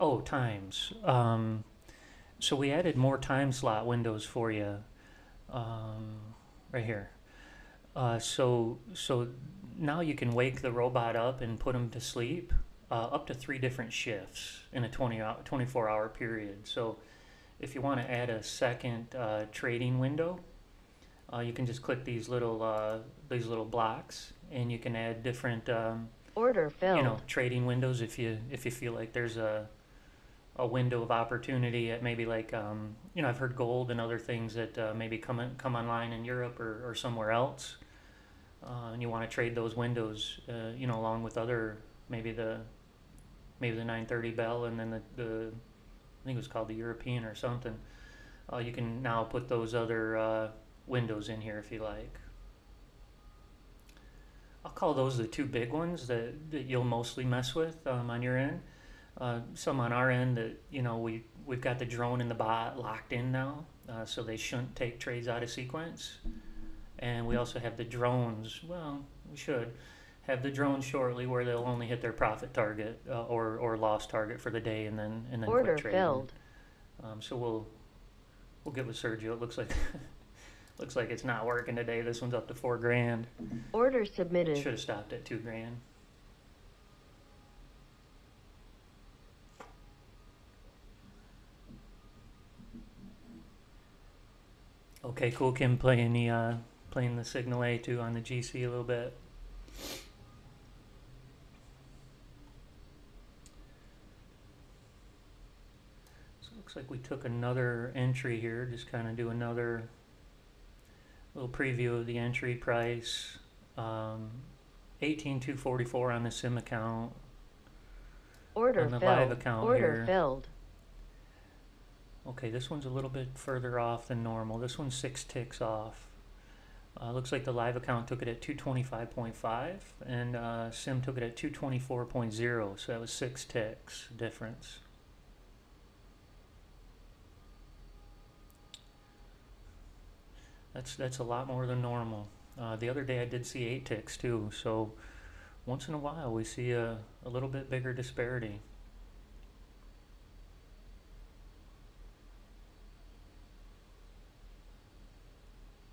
Oh, times. Um, so we added more time slot windows for you, um, right here. Uh, so so now you can wake the robot up and put him to sleep uh, up to three different shifts in a 20 hour, 24 hour period. So if you want to add a second uh, trading window, uh, you can just click these little uh, these little blocks, and you can add different um, Order filled. you know trading windows if you if you feel like there's a a window of opportunity at maybe like um, you know I've heard gold and other things that uh, maybe come in, come online in Europe or, or somewhere else, uh, and you want to trade those windows uh, you know along with other maybe the maybe the 930 bell and then the, the I think it was called the European or something. Uh, you can now put those other uh, windows in here if you like. I'll call those the two big ones that, that you'll mostly mess with um, on your end. Uh, some on our end that you know we we've got the drone and the bot locked in now, uh, so they shouldn't take trades out of sequence. And we also have the drones. Well, we should have the drones shortly where they'll only hit their profit target uh, or or loss target for the day, and then and then Order quit trading. filled. Um, so we'll we'll get with Sergio. It looks like looks like it's not working today. This one's up to four grand. Order submitted. Should have stopped at two grand. Okay, cool. Kim playing the uh, playing the Signal A too on the GC a little bit. So looks like we took another entry here. Just kind of do another little preview of the entry price. Um, eighteen two forty four on the sim account. Order on the filled. live account Order here. filled. Okay, this one's a little bit further off than normal. This one's six ticks off. Uh, looks like the live account took it at 225.5 and uh, sim took it at 224.0 so that was six ticks difference that's that's a lot more than normal uh, the other day i did see eight ticks too so once in a while we see a, a little bit bigger disparity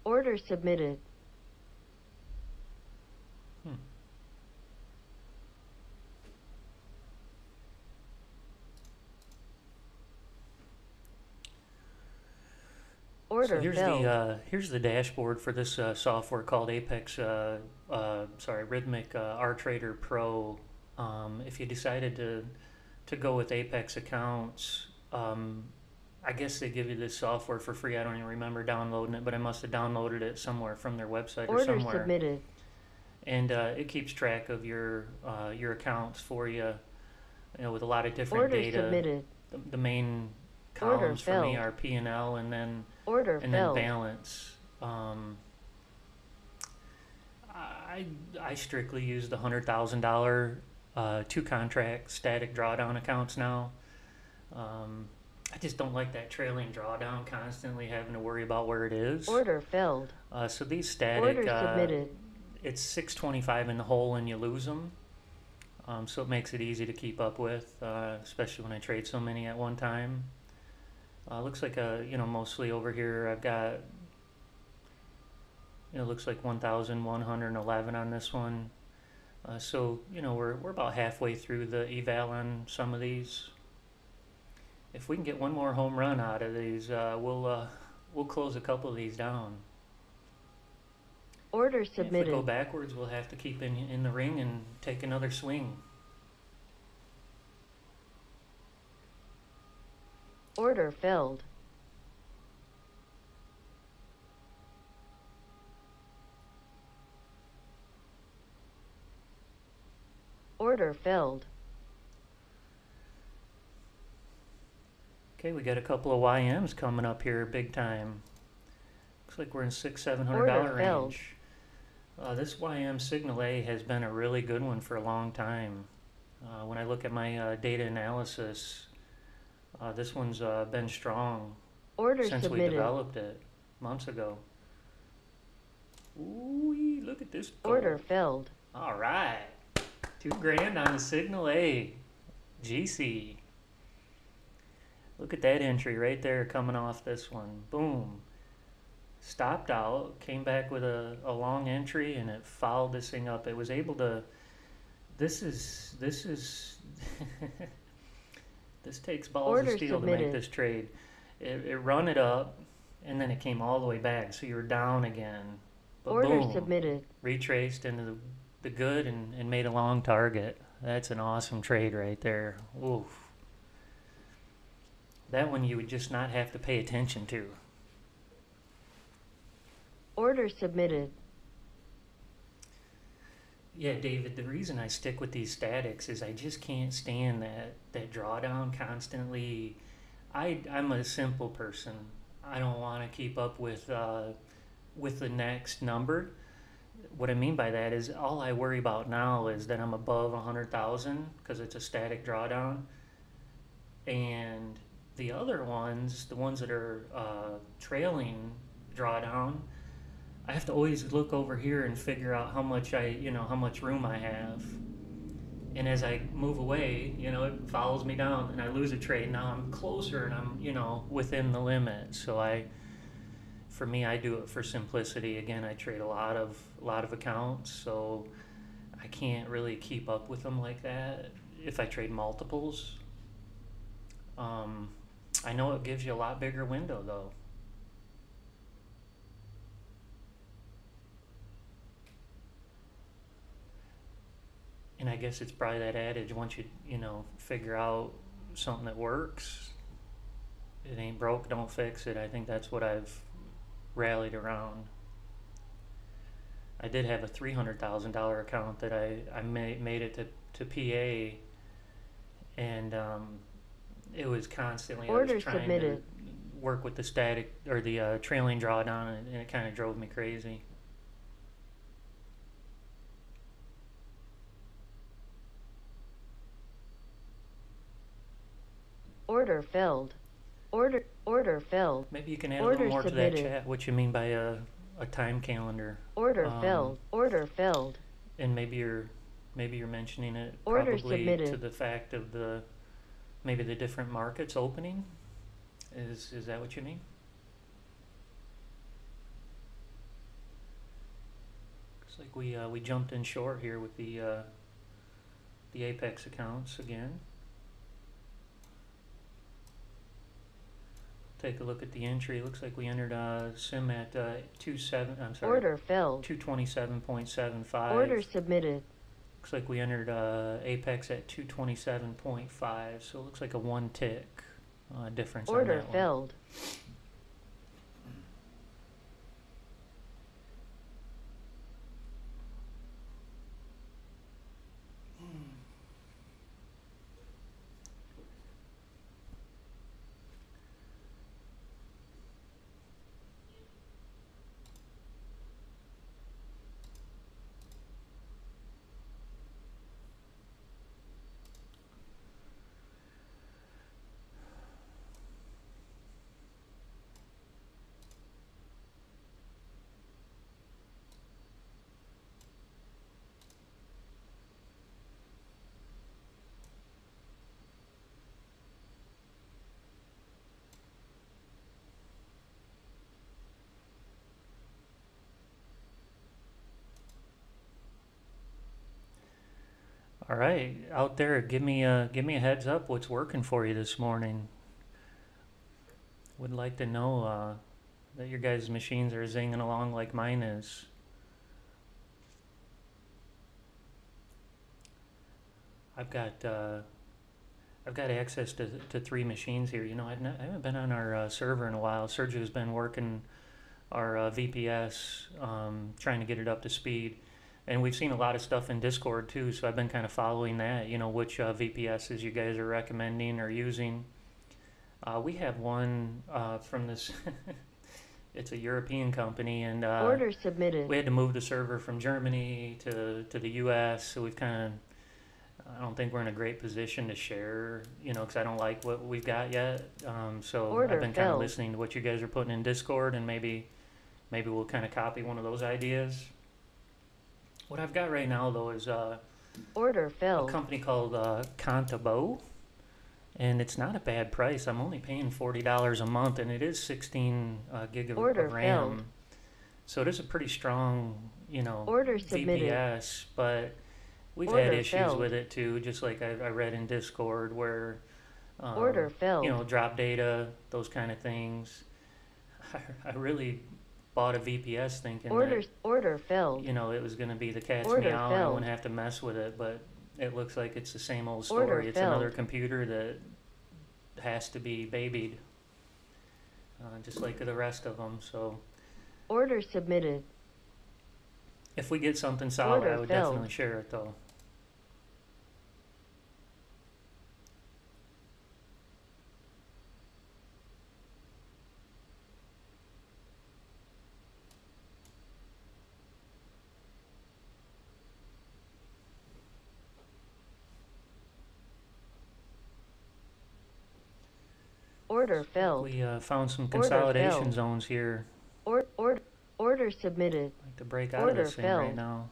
Order submitted. Hmm. Order so here's filled. the uh, here's the dashboard for this uh, software called Apex. Uh, uh, sorry, Rithmic uh, R Trader Pro. Um, if you decided to to go with Apex accounts, um, I guess they give you this software for free. I don't even remember downloading it, but I must have downloaded it somewhere from their website or Order somewhere. submitted. And uh, it keeps track of your uh, your accounts for you. You know, with a lot of different Order data. submitted. The, the main columns for me are P and L, and then Order and then balance. Um, I I strictly use the hundred thousand dollar uh, two contract static drawdown accounts now. Um, I just don't like that trailing drawdown constantly having to worry about where it is. Order filled. Uh, so these static, Order uh, submitted. it's six twenty five in the hole and you lose them. Um, so it makes it easy to keep up with, uh, especially when I trade so many at one time. Uh, looks like a you know mostly over here I've got you know looks like 1,111 on this one. Uh, so you know we're we're about halfway through the eval on some of these. If we can get one more home run out of these, uh, we'll uh, we'll close a couple of these down. Order submitted. If we go backwards, we'll have to keep in in the ring and take another swing. Order filled. Order filled. Okay, we got a couple of YMs coming up here, big time. Looks like we're in six, seven hundred dollar range. Uh, this YM Signal A has been a really good one for a long time. Uh, when I look at my uh, data analysis, uh, this one's uh, been strong Order since we developed it months ago. Ooh, look at this. Gold. Order filled. All right, two grand on the Signal A, GC. Look at that entry right there coming off this one. Boom. Stopped out, came back with a, a long entry, and it fouled this thing up. It was able to. This is this is. this takes balls Order of steel to make this trade. It, it run it up, and then it came all the way back, so you were down again. But Order boom, submitted. retraced into the, the good and, and made a long target. That's an awesome trade right there. Oof. That one you would just not have to pay attention to. Order submitted. Yeah, David, the reason I stick with these statics is I just can't stand that, that drawdown constantly. I, I'm a simple person. I don't want to keep up with, uh, with the next number. What I mean by that is all I worry about now is that I'm above 100,000 because it's a static drawdown. And the other ones, the ones that are uh, trailing drawdown, I have to always look over here and figure out how much I, you know, how much room I have. And as I move away, you know, it follows me down and I lose a trade. Now I'm closer and I'm, you know, within the limit. So I, for me, I do it for simplicity. Again, I trade a lot of, a lot of accounts. So I can't really keep up with them like that if I trade multiples. Um, I know it gives you a lot bigger window though. And I guess it's probably that adage once you, you know, figure out something that works, it ain't broke, don't fix it. I think that's what I've rallied around. I did have a three hundred thousand dollar account that I, I made made it to, to PA and um, it was constantly I was trying submitted. to work with the static or the uh, trailing drawdown and, and it kind of drove me crazy. Order filled. Order order filled. Maybe you can add a little more to that chat. What you mean by a, a time calendar, Order Um, filled. Order filled. and maybe you're maybe you're mentioning it Order probably submitted. to the fact of the maybe the different markets opening. Is is that what you mean? Looks like we uh, we jumped in short here with the uh, the Apex accounts again. Take a look at the entry. Looks like we entered uh, sim at uh, two seven. I'm sorry. Order filled. Two twenty seven point seven five. Order submitted. Looks like we entered uh, Apex at two twenty seven point five. So it looks like a one tick uh, difference on Order that one. All right, out there, give me a give me a heads up. What's working for you this morning? Would like to know uh, that your guys' machines are zinging along like mine is. I've got uh, I've got access to, to three machines here. You know, I've not, I haven't been on our uh, server in a while. Sergio's been working our uh, VPS, um, trying to get it up to speed. And we've seen a lot of stuff in Discord too, so I've been kind of following that. You know, which uh, VPSs you guys are recommending or using. Uh, we have one uh, from this. it's a European company, and uh, Order submitted. we had to move the server from Germany to to the U.S. So we've kind of. I don't think we're in a great position to share, you know, because I don't like what we've got yet. Um, so Order I've been kind of listening to what you guys are putting in Discord, and maybe, maybe we'll kind of copy one of those ideas. What I've got right now, though, is uh, Order a company called uh, Contabo. and it's not a bad price. I'm only paying forty dollars a month, and it is sixteen uh, gig of, Order of RAM. filled. So it is a pretty strong, you know, Order submitted. VPS. But we've Order had issues filled. with it too, just like I, I read in Discord where um, Order filled. you know, drop data, those kind of things. I, I really bought a VPS thinking Order that order filled. you know it was going to be the cat's Order meow and I wouldn't have to mess with it, but it looks like it's the same old Order story. It's another computer that has to be babied, uh, just like the rest of them. So Order submitted. if we get something solid, I would filled. definitely share it though. Order filled. We uh, found some consolidation zones here. Or, or, order submitted. I'd like to break out Order of this thing right filled. now.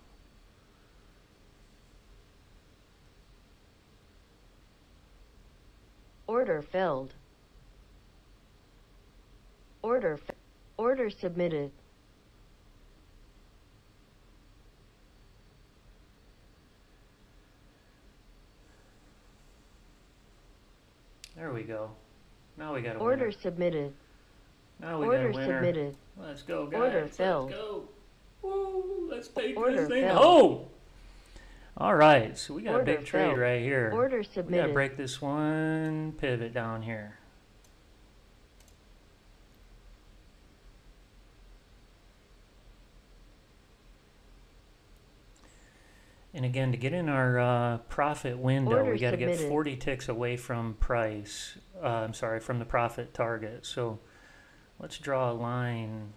Order filled. Order order submitted. There we go. Now we got a Order winner. submitted. Now we Order got a winner. submitted. Let's go, guys. Order Let's filled. go. Woo, let's take Order this thing filled. home. All right, so we got a Order big trade right here. Order submitted. we got to break this one pivot down here. And again, to get in our uh, profit window, we got to get submitted. 40 ticks away from price. Uh, I'm sorry, from the profit target. So let's draw a line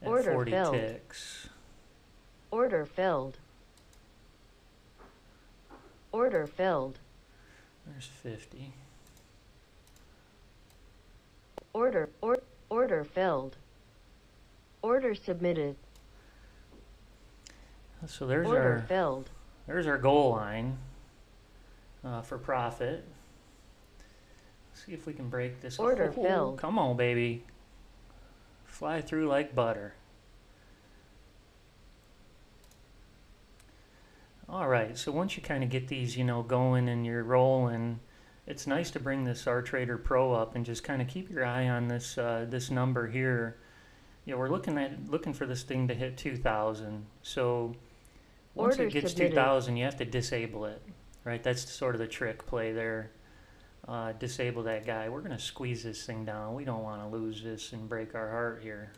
at Order 40 filled. ticks. Order filled. Order filled. There's 50. Order or, order filled. Order submitted. So there's Order our filled. there's our goal line uh, for profit. see if we can break this. Order Oh, filled. Come on, baby. Fly through like butter. All right, so once you kind of get these, you know, going and you're rolling, it's nice to bring this R Trader Pro up and just kind of keep your eye on this uh, this number here. You know, we're looking at looking for this thing to hit 2,000. So once it gets submitted. 2,000, you have to disable it, right? That's sort of the trick play there. Uh, disable that guy. We're gonna squeeze this thing down. We don't want to lose this and break our heart here.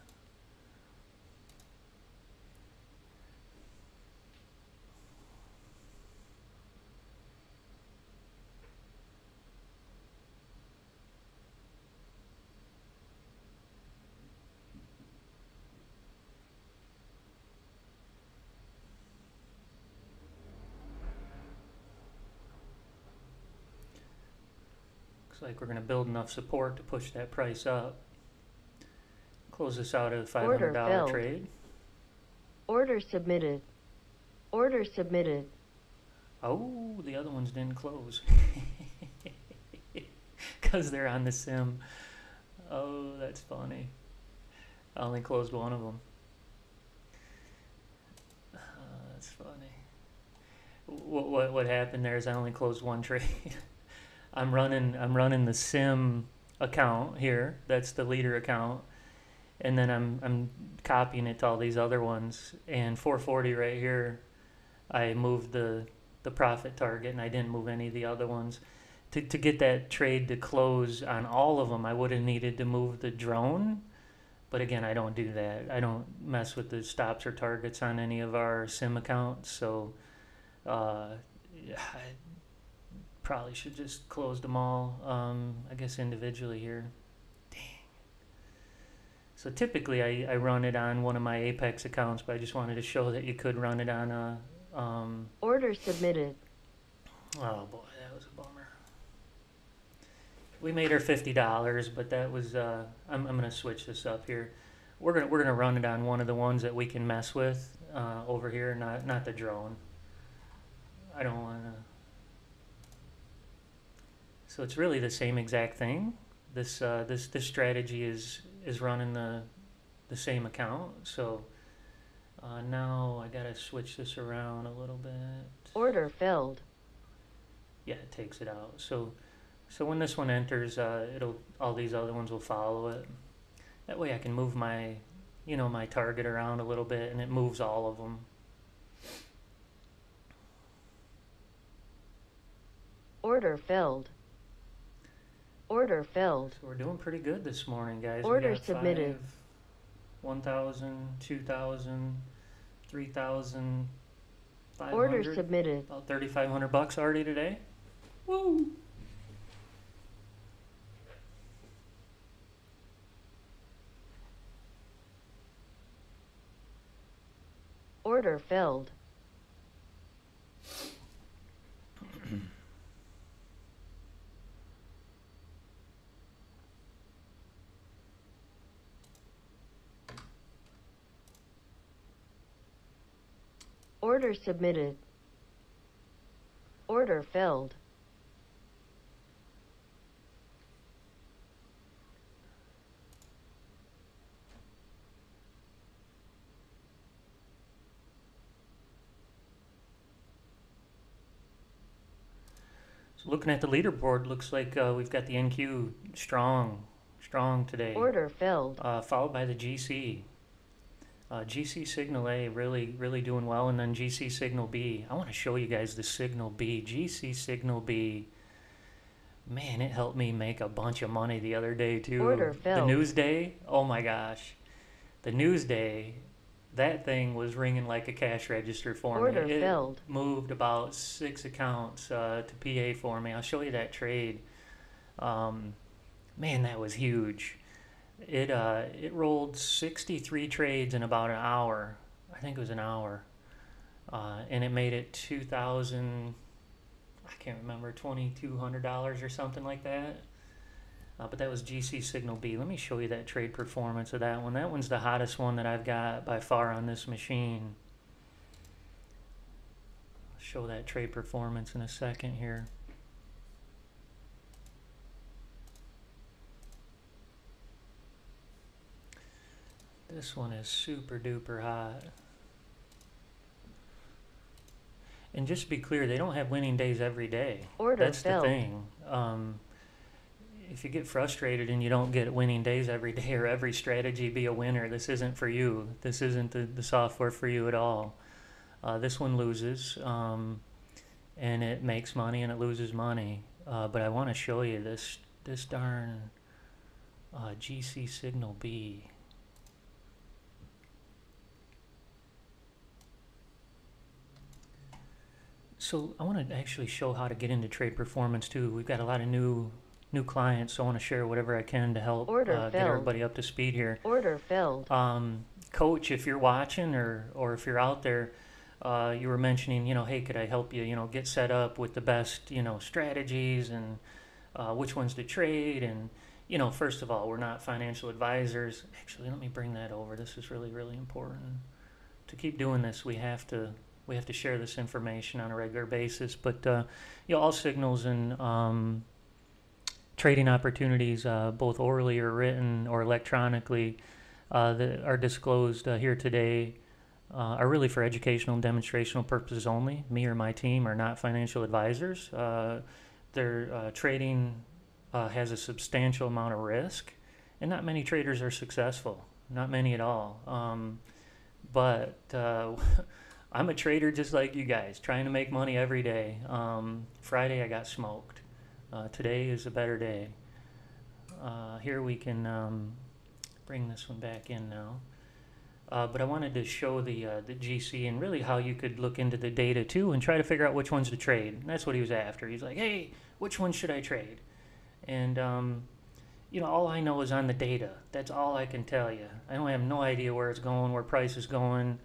Like we're gonna build enough support to push that price up. Close this out at a five hundred dollar filled. trade. Order submitted. Order submitted. Oh, the other ones didn't close. Because they're on the sim. Oh, that's funny. I only closed one of them. Uh, that's funny. What, what what happened there is I only closed one trade. I'm running I'm running the sim account here. That's the leader account. And then I'm I'm copying it to all these other ones. And 440 right here, I moved the the profit target and I didn't move any of the other ones. To, to get that trade to close on all of them, I would have needed to move the drone. But again, I don't do that. I don't mess with the stops or targets on any of our sim accounts. So uh, probably should just close them all, um, I guess, individually here. Dang. So typically I, I run it on one of my Apex accounts, but I just wanted to show that you could run it on a. Um, Order submitted. Oh boy, that was a bummer. We made her fifty dollars, but that was uh, I'm I'm gonna switch this up here. We're gonna we're gonna run it on one of the ones that we can mess with uh, over here, not not the drone. I don't wanna. So it's really the same exact thing. This uh, this this strategy is is running the the same account. So uh, now I gotta switch this around a little bit. Order filled. Yeah, it takes it out. So so when this one enters, uh, it'll all these other ones will follow it. That way I can move my you know my target around a little bit, and it moves all of them. Order filled. Order filled. So we're doing pretty good this morning, guys. Order submitted. Five, 1,000, 2,000, 3,000, Order submitted. about 3,500 bucks already today. Woo! Order filled. Order submitted. Order filled. So looking at the leaderboard, looks like uh, we've got the NQ strong, strong today. Order filled. uh, followed by the GC. Uh, GC Signal A really, really doing well, and then GC Signal B. I want to show you guys the Signal B. GC Signal B. Man, it helped me make a bunch of money the other day too. Order The filled. news day. Oh my gosh, the news day. That thing was ringing like a cash register for Order me. It filled. moved about six accounts uh, to PA for me. I'll show you that trade. Um, man, that was huge. It uh, it rolled 63 trades in about an hour. I think it was an hour, uh, and it made it 2,000. I can't remember 2,200 dollars or something like that. Uh, but that was GC Signal B. Let me show you that trade performance of that one. That one's the hottest one that I've got by far on this machine. I'll show that trade performance in a second here. This one is super duper hot. And just to be clear, they don't have winning days every day. Order That's filled. the thing. Um, if you get frustrated and you don't get winning days every day or every strategy be a winner, this isn't for you. This isn't the, the software for you at all. Uh, this one loses, um, and it makes money and it loses money. Uh, but I want to show you this this darn uh, GC Signal B. So I want to actually show how to get into trade performance too. We've got a lot of new new clients, so I want to share whatever I can to help Order uh, get filled. everybody up to speed here. Order filled. Um, coach, if you're watching or or if you're out there, uh, you were mentioning, you know, hey, could I help you, you know, get set up with the best, you know, strategies and uh, which ones to trade and you know, first of all, we're not financial advisors. Actually, let me bring that over. This is really, really important. To keep doing this, we have to we have to share this information on a regular basis. But uh, you know, all signals and um, trading opportunities, uh, both orally or written or electronically, uh, that are disclosed uh, here today, uh, are really for educational and demonstrational purposes only. Me or my team are not financial advisors. Uh, their trading has a substantial amount of risk, and not many traders are successful. Not many at all. Um, but I'm a trader just like you guys, trying to make money every day. Um, Friday I got smoked. Uh, today is a better day. Uh, here we can um, bring this one back in now. Uh, but I wanted to show the uh, the GC and really how you could look into the data too and try to figure out which ones to trade. And that's what he was after. He's like, hey, which one should I trade? And um, you know, all I know is on the data. That's all I can tell you. I don't have no idea where it's going, where price is going.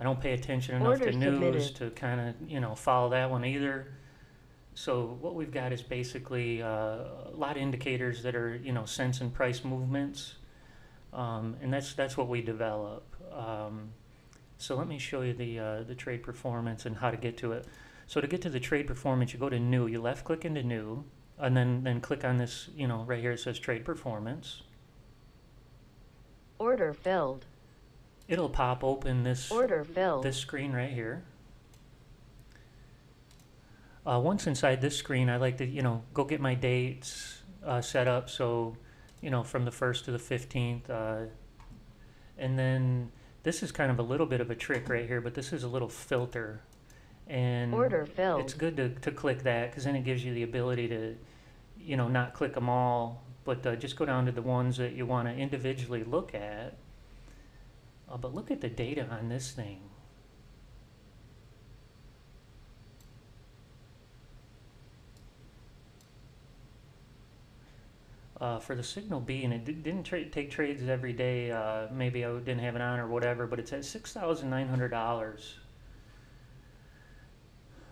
I don't pay attention enough Order to news submitted. to kind of you know follow that one either. So what we've got is basically uh, a lot of indicators that are you know sense and price movements, um, and that's that's what we develop. Um, so let me show you the uh, the trade performance and how to get to it. So to get to the trade performance, you go to new. You left click into new. and then then click on this, you know, right here it says trade performance. Order filled. It'll pop open this Order filled. this screen right here. Uh, once inside this screen, I like to, you know, go get my dates uh, set up. So, you know, from the 1st to the 15th. Uh, and then this is kind of a little bit of a trick right here, but this is a little filter. And Order filled. it's good to, to click that because then it gives you the ability to, you know, not click them all, but uh, just go down to the ones that you want to individually look at. Uh, but look at the data on this thing. Uh, for the Signal B, and it di- didn't tra- take trades every day. Uh, maybe I didn't have it on or whatever, but it's at six thousand nine hundred dollars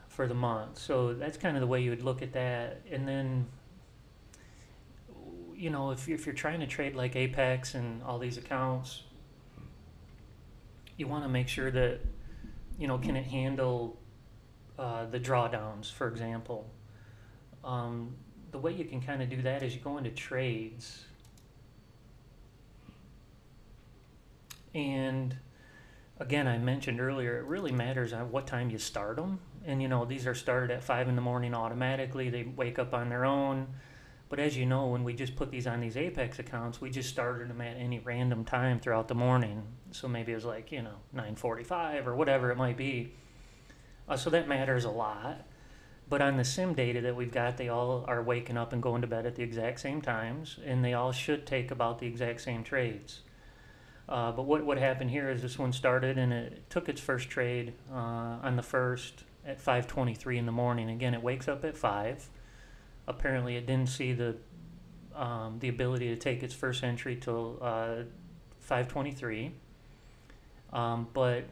for the month. So that's kind of the way you would look at that. And then, you know, if, if you're trying to trade like Apex and all these accounts, you want to make sure that, you know, can it handle uh, the drawdowns, for example. Um, the way you can kind of do that is you go into trades. And again, I mentioned earlier, it really matters on what time you start them. And you know, these are started at five in the morning automatically. They wake up on their own. But as you know, when we just put these on these Apex accounts, we just started them at any random time throughout the morning. So maybe it was like you know 9:45 or whatever it might be. Uh, so that matters a lot. But on the sim data that we've got, they all are waking up and going to bed at the exact same times, and they all should take about the exact same trades. Uh, but what, what happened here is this one started and it took its first trade uh, on the first at 5:23 in the morning. Again, it wakes up at five. Apparently, it didn't see the um, the ability to take its first entry till uh, 5:23. Um, but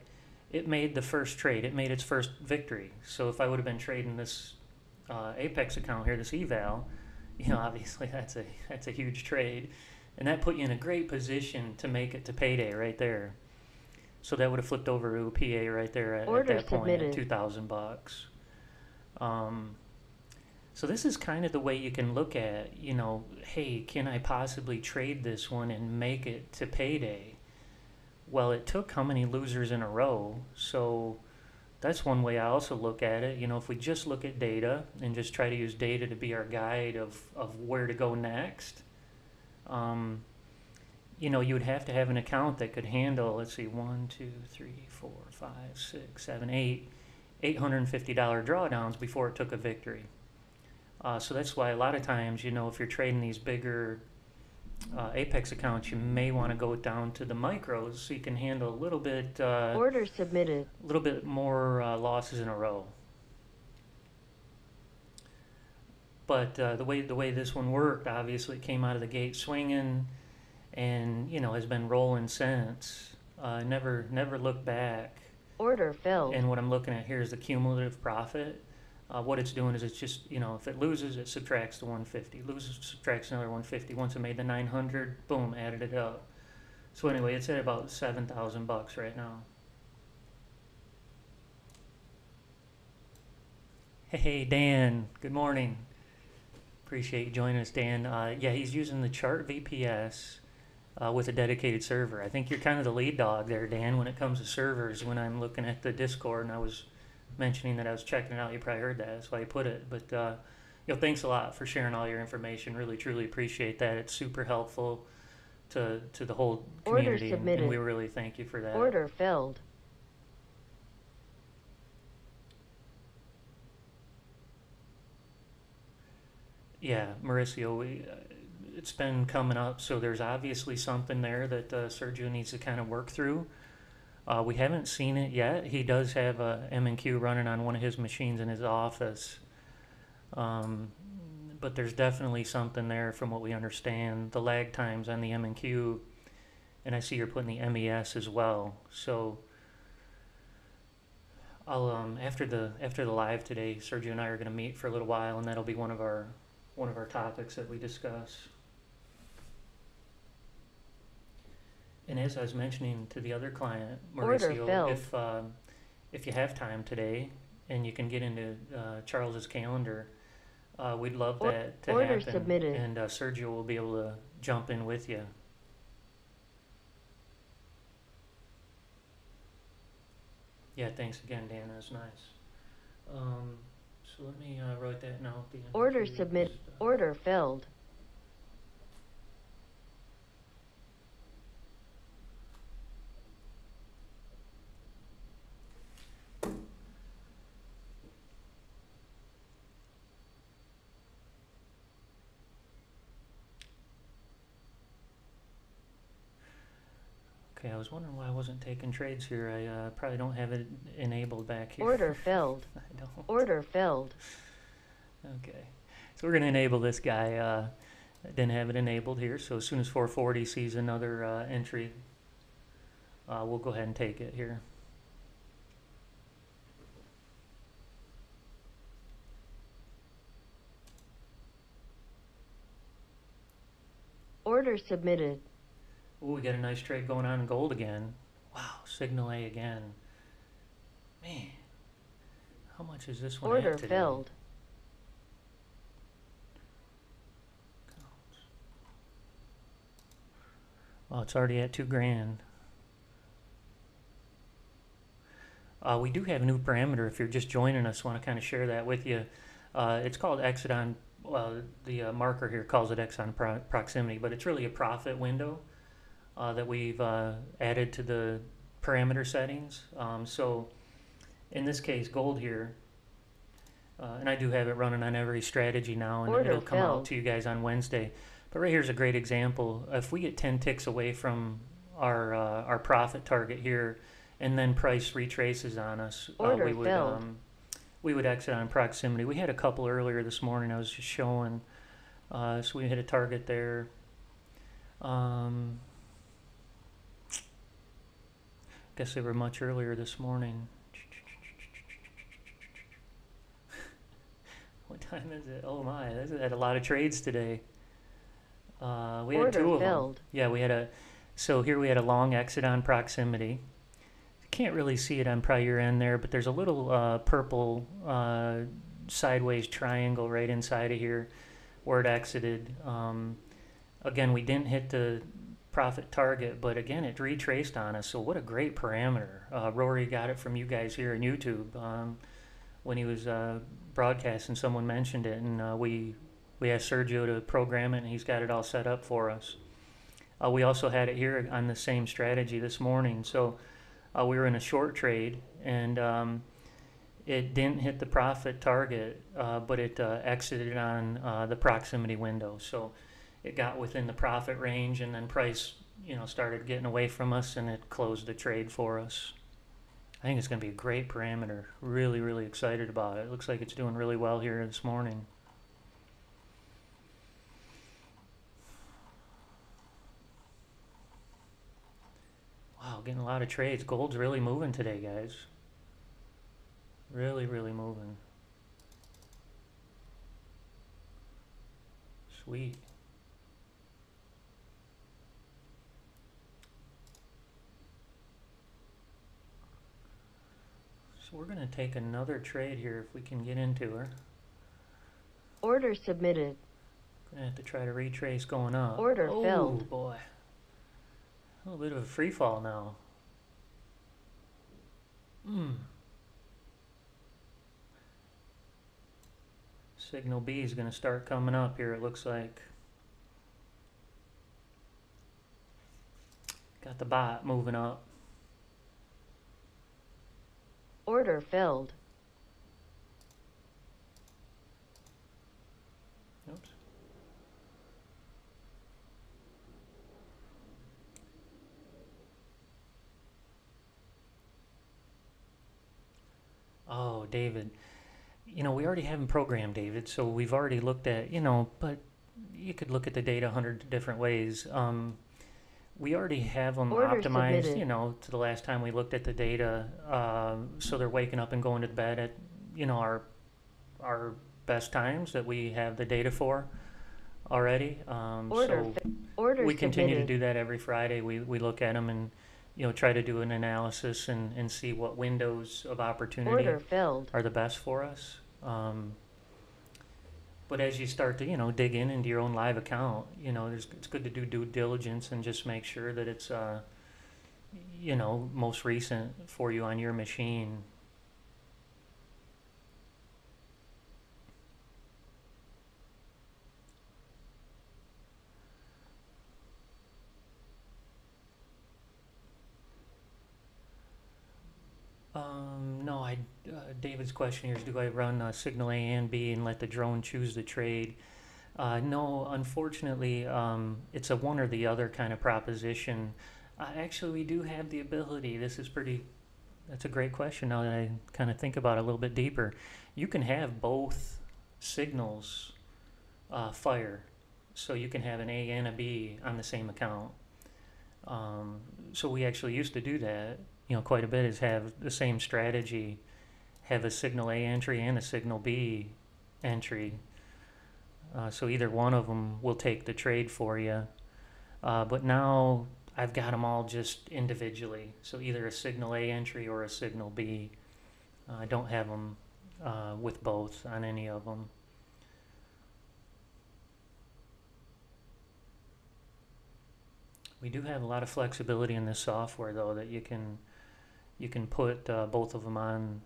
it made the first trade. It made its first victory. So if I would have been trading this uh, Apex account here, this eval, you know, obviously that's a that's a huge trade, and that put you in a great position to make it to payday right there. So that would have flipped over to a PA right there at, at that point at two thousand bucks. Um, so this is kind of the way you can look at, you know, hey, can I possibly trade this one and make it to payday? Well, it took how many losers in a row? So that's one way I also look at it. You know, if we just look at data and just try to use data to be our guide of, of where to go next, um, you know, you would have to have an account that could handle, let's see, one, two, three, four, five, six, seven, eight, $850 drawdowns before it took a victory. Uh, so that's why a lot of times, you know, if you're trading these bigger uh, Apex accounts, you may want to go down to the micros so you can handle a little bit, uh, Order submitted. a little bit more uh, losses in a row. But uh, the way the way this one worked, obviously, it came out of the gate swinging, and you know has been rolling since. Uh, never never looked back. Order filled. And what I'm looking at here is the cumulative profit. Uh, what it's doing is it's just, you know, if it loses, it subtracts the 150. Loses, subtracts another 150. Once it made the 900, boom, added it up. So anyway, it's at about 7,000 bucks right now. Hey, Dan. Good morning. Appreciate you joining us, Dan. Uh, yeah, he's using the Chart VPS uh, with a dedicated server. I think you're kind of the lead dog there, Dan, when it comes to servers. When I'm looking at the Discord and I was mentioning that I was checking it out, you probably heard that. That's why I put it. But uh, you know, thanks a lot for sharing all your information. Really, truly appreciate that. It's super helpful to to the whole Order community, and, and submitted. we really thank you for that. Order filled. Yeah, Mauricio, we, uh, it's been coming up, so there's obviously something there that uh, Sergio needs to kind of work through. Uh, we haven't seen it yet. He does have a MNQ running on one of his machines in his office. Um, but there's definitely something there from what we understand. The lag times on the MNQ, and I see you're putting the MES as well. So I'll um, after the after the live today, Sergio and I are going to meet for a little while, and that'll be one of our one of our topics that we discuss. And as I was mentioning to the other client, Mauricio, if um, if you have time today and you can get into uh, Charles's calendar, Uh, we'd love Or- that to order happen. submitted. And uh, Sergio will be able to jump in with you. Yeah, thanks again, Dan. That's nice. Um, so let me uh, write that now. at the end Order submit, uh, order filled. Okay, I was wondering why I wasn't taking trades here. I uh, probably don't have it enabled back here. Order filled. I don't. Order filled. Okay, so we're gonna enable this guy. Uh, I didn't have it enabled here, so as soon as 440 sees another uh, entry, uh, we'll go ahead and take it here. Order submitted. Ooh, we got a nice trade going on in gold again. Wow, signal A again. Man, how much is this one Order filled. Oh, it's already at two grand. Uh, we do have a new parameter. If you're just joining us, want to kind of share that with you. Uh, it's called exit on. Well, the uh, marker here calls it exit on pro- proximity, but it's really a profit window uh, that we've uh, added to the parameter settings. Um, so, in this case, gold here. Uh, and I do have it running on every strategy now, and Order it'll come out to you guys on Wednesday. But right here's a great example. If we get 10 ticks away from our uh, our profit target here, and then price retraces on us, uh, we would um, we would exit on proximity. We had a couple earlier this morning. I was just showing. Uh, so we hit a target there. Um, guess they were much earlier this morning. What time is it? Oh my, this had a lot of trades today. Uh, we had two of them. Yeah, we had a. So here we had a long exit on proximity. You can't really see it on prior end there, but there's a little uh, purple uh, sideways triangle right inside of here where it exited. Um, again, we didn't hit the profit target, but again, it retraced on us. So what a great parameter. Uh, Rory got it from you guys here on YouTube um, when he was uh, broadcasting. Someone mentioned it, and uh, we we asked Sergio to program it, and he's got it all set up for us. Uh, we also had it here on the same strategy this morning. So uh, we were in a short trade, and um, it didn't hit the profit target, uh, but it exited on the proximity window. So it got within the profit range, and then price, you know, started getting away from us, and it closed the trade for us. I think it's going to be a great parameter. Really, really excited about it. It looks like it's doing really well here this morning. Wow, getting a lot of trades. Gold's really moving today, guys. Really, really moving. Sweet. We're going to take another trade here if we can get into her. Order submitted. Gonna have to try to retrace going up. Order oh, filled. boy. A little bit of a free fall now. Hmm. Signal B is going to start coming up here, it looks like. Got the bot moving up. Order filled. Oh, David. You know, we already have him programmed, David, so we've already looked at, you know, but you could look at the data a hundred different ways. Um, we already have them Order optimized, submitted. you know, to the last time we looked at the data. Um, so they're waking up and going to bed at, you know, our our best times that we have the data for already. Um, Order so we continue to do that every Friday. We, we look at them and, you know, try to do an analysis and, and see what windows of opportunity Order filled. are the best for us. Um, but as you start to, you know, dig in into your own live account, you know, there's, it's good to do due diligence and just make sure that it's, uh, you know, most recent for you on your machine. Um, no, I, uh, David's question here is, do I run uh, signal A and B and let the drone choose the trade? Uh, no, unfortunately, um, it's a one or the other kind of proposition. Uh, actually, we do have the ability. This is pretty. That's a great question. Now that I kind of think about it a little bit deeper, you can have both signals uh, fire, so you can have an A and a B on the same account. Um, so we actually used to do that, you know, quite a bit. Is have the same strategy, have a signal A entry and a signal B entry. Uh, so either one of them will take the trade for you. Uh, but now I've got them all just individually. So either a signal A entry or a signal B. Uh, I don't have them uh, with both on any of them. We do have a lot of flexibility in this software, though, that you can you can put uh, both of them on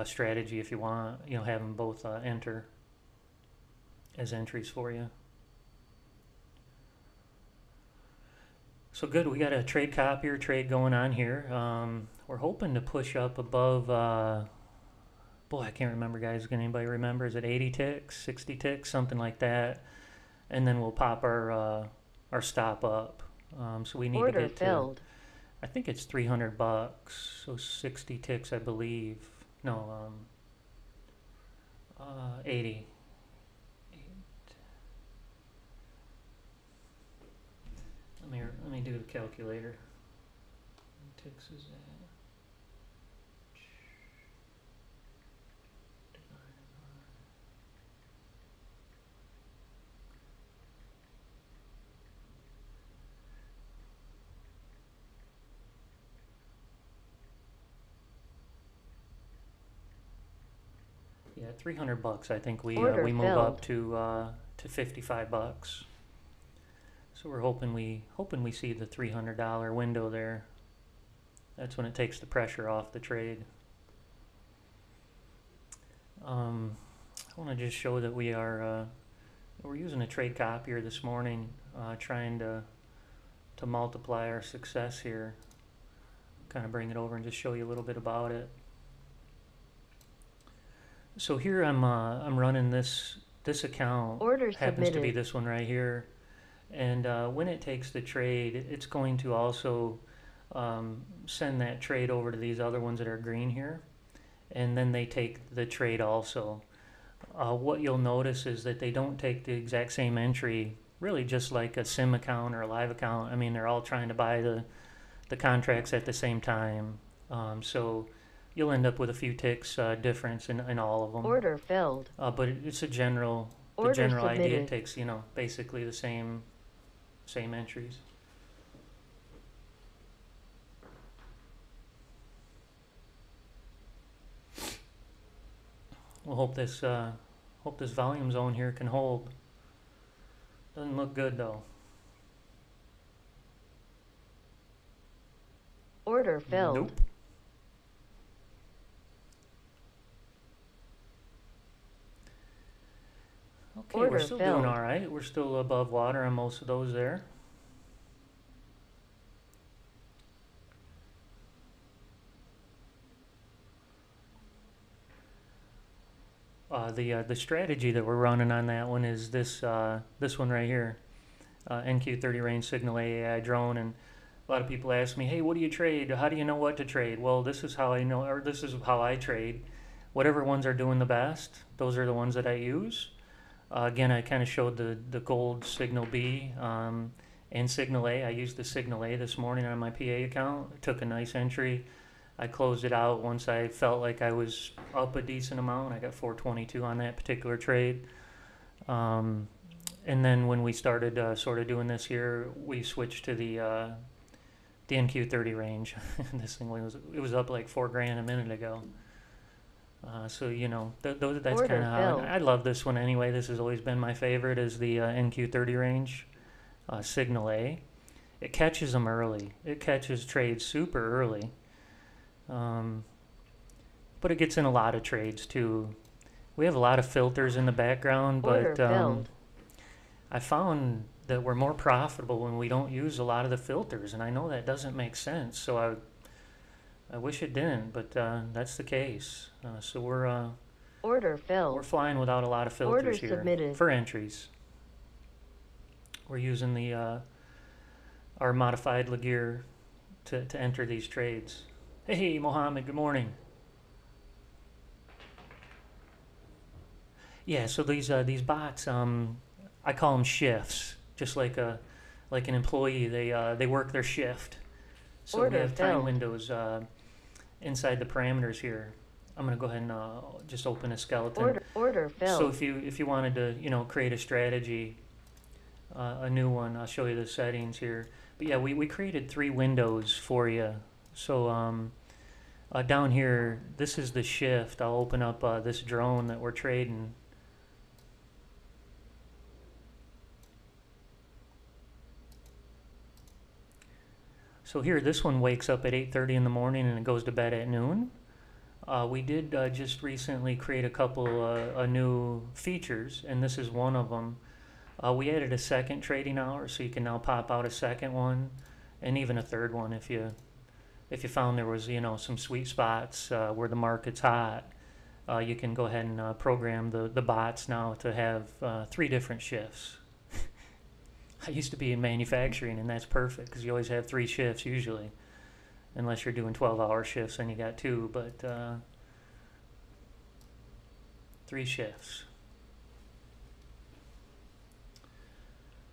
a strategy if you want. You know, have them both uh, enter as entries for you. So good, we got a trade copier trade going on here. Um, we're hoping to push up above, uh, boy, I can't remember, guys. Can anybody remember? Is it 80 ticks, 60 ticks, something like that? And then we'll pop our uh, our stop up. Um, so we need Order to get filled. to, I think it's 300 bucks, so 60 ticks, I believe. No, um, uh, 80. Let me let me do the calculator. How Yeah, three hundred bucks. I think we uh, Order we move up filled. to uh, to fifty five bucks. So we're hoping we hoping we see the three hundred dollar window there. That's when it takes the pressure off the trade. Um, I want to just show that we are uh, we're using a trade copier this morning, uh, trying to to multiply our success here. Kind of bring it over and just show you a little bit about it. So here I'm uh, I'm running this this account Order happens to be this one right here. And uh, when it takes the trade, it's going to also um, send that trade over to these other ones that are green here. And then they take the trade also. Uh, what you'll notice is that they don't take the exact same entry, really just like a sim account or a live account. I mean, they're all trying to buy the, the contracts at the same time. Um, so you'll end up with a few ticks uh, difference in, in all of them. Order filled. Uh, but it- it's a general, the Order general idea submitted. takes, you know, basically the same, same entries. We'll hope this, uh, hope this volume zone here can hold. Doesn't look good though. Order filled. Nope. Okay, we're Order still filled. doing all right. We're still above water on most of those there. Uh, the uh, the strategy that we're running on that one is this uh, this one right here, uh, NQ30 range signal AAI drone, and a lot of people ask me, "Hey, what do you trade? How do you know what to trade?" Well, this is how I know, or this is how I trade. Whatever ones are doing the best, those are the ones that I use. Uh, again, I kind of showed the the gold signal B um, and signal A. I used the signal A this morning on my PA account. Took a nice entry. I closed it out once I felt like I was up a decent amount. I got 422 on that particular trade. Um, and then when we started uh, sort of doing this here, we switched to the uh, the NQ30 range. this thing was it was up like four grand a minute ago. Uh, so you know, th- those that's kind of how filled. I love this one anyway. This has always been my favorite is the uh, NQ30 range, uh, Signal A. It catches them early. It catches trades super early. Um, but it gets in a lot of trades too. We have a lot of filters in the background, Order but um. I found that we're more profitable when we don't use a lot of the filters, and I know that doesn't make sense. So I, I wish it didn't, but uh, that's the case. Uh, so we're uh, Order we're flying without a lot of filters Order here submitted. for entries. We're using the uh, our modified Laguerre to to enter these trades. Hey, Mohammed. Good morning. Yeah, so these uh, these bots, um, I call them shifts, just like a like an employee. They uh, they work their shift. So Order we have time filled. windows uh, inside the parameters here. I'm gonna go ahead and uh, just open a skeleton. Order, order So if you if you wanted to you know create a strategy, uh, a new one, I'll show you the settings here. But yeah, we, we created three windows for you. So um, uh, down here, this is the shift. I'll open up uh, this drone that we're trading. So here, this one wakes up at 8:30 in the morning and it goes to bed at noon. Uh, we did uh, just recently create a couple uh, new features, and this is one of them. Uh, we added a second trading hour, so you can now pop out a second one, and even a third one if you if you found there was you know some sweet spots uh, where the market's hot. Uh, you can go ahead and program the, the bots now to have three different shifts. I used to be in manufacturing, and that's perfect because you always have three shifts usually unless you're doing 12 hour shifts and you got two but uh, three shifts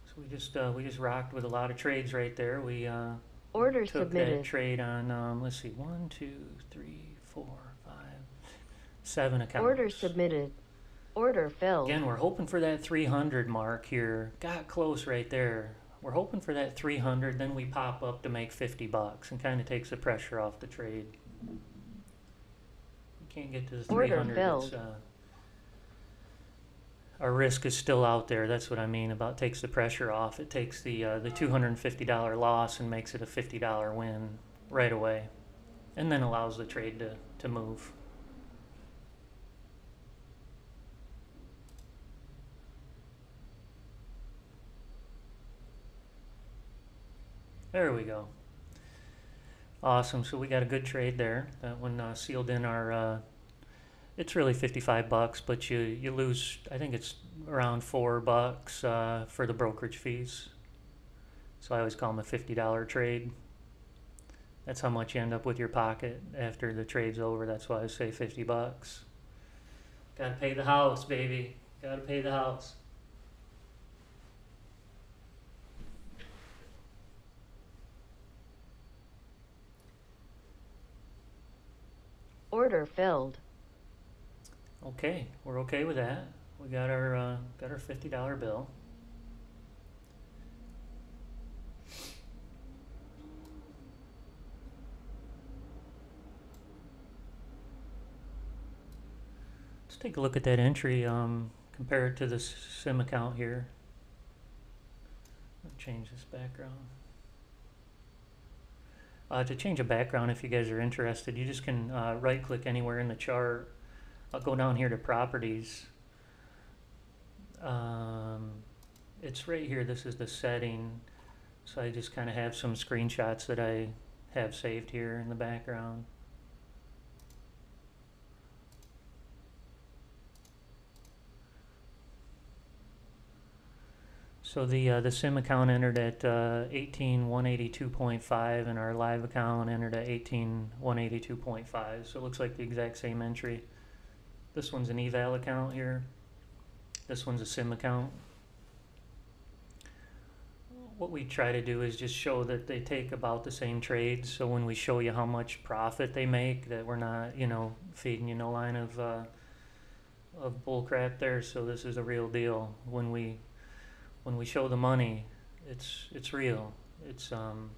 so we just uh, we just rocked with a lot of trades right there we uh, Order took that submitted. trade on um, let's see one two three four five seven accounts Order submitted. Order filled. Again, we're hoping for that 300 mark here. Got close right there. We're hoping for that 300, then we pop up to make 50 bucks and kind of takes the pressure off the trade. We can't get to the Order 300. filled. Uh, our risk is still out there. That's what I mean about takes the pressure off. It takes the uh, the $250 loss and makes it a $50 win right away, and then allows the trade to, to move. There we go. Awesome. So we got a good trade there. That one uh, sealed in our. Uh, it's really fifty-five bucks, but you you lose. I think it's around four bucks uh, for the brokerage fees. So I always call them a fifty dollar trade. That's how much you end up with your pocket after the trade's over. That's why I say fifty bucks. Got to pay the house, baby. Got to pay the house. Order filled. Okay, we're okay with that. We got our uh, got our fifty dollar bill. Let's take a look at that entry. Um, compare it to the sim account here. I'll change this background. Uh, to change a background, if you guys are interested, you just can uh, right click anywhere in the chart I'll go down here to properties. Um, it's right here. This is the setting. So I just kind of have some screenshots that I have saved here in the background. So the uh, the sim account entered at uh, 18182.5 and our live account entered at 18182.5. So it looks like the exact same entry. This one's an eval account here. This one's a sim account. What we try to do is just show that they take about the same trades. So when we show you how much profit they make, that we're not, you know, feeding you no line of uh, of bull crap there. So this is a real deal. When we when we show the money, it's it's real. It's um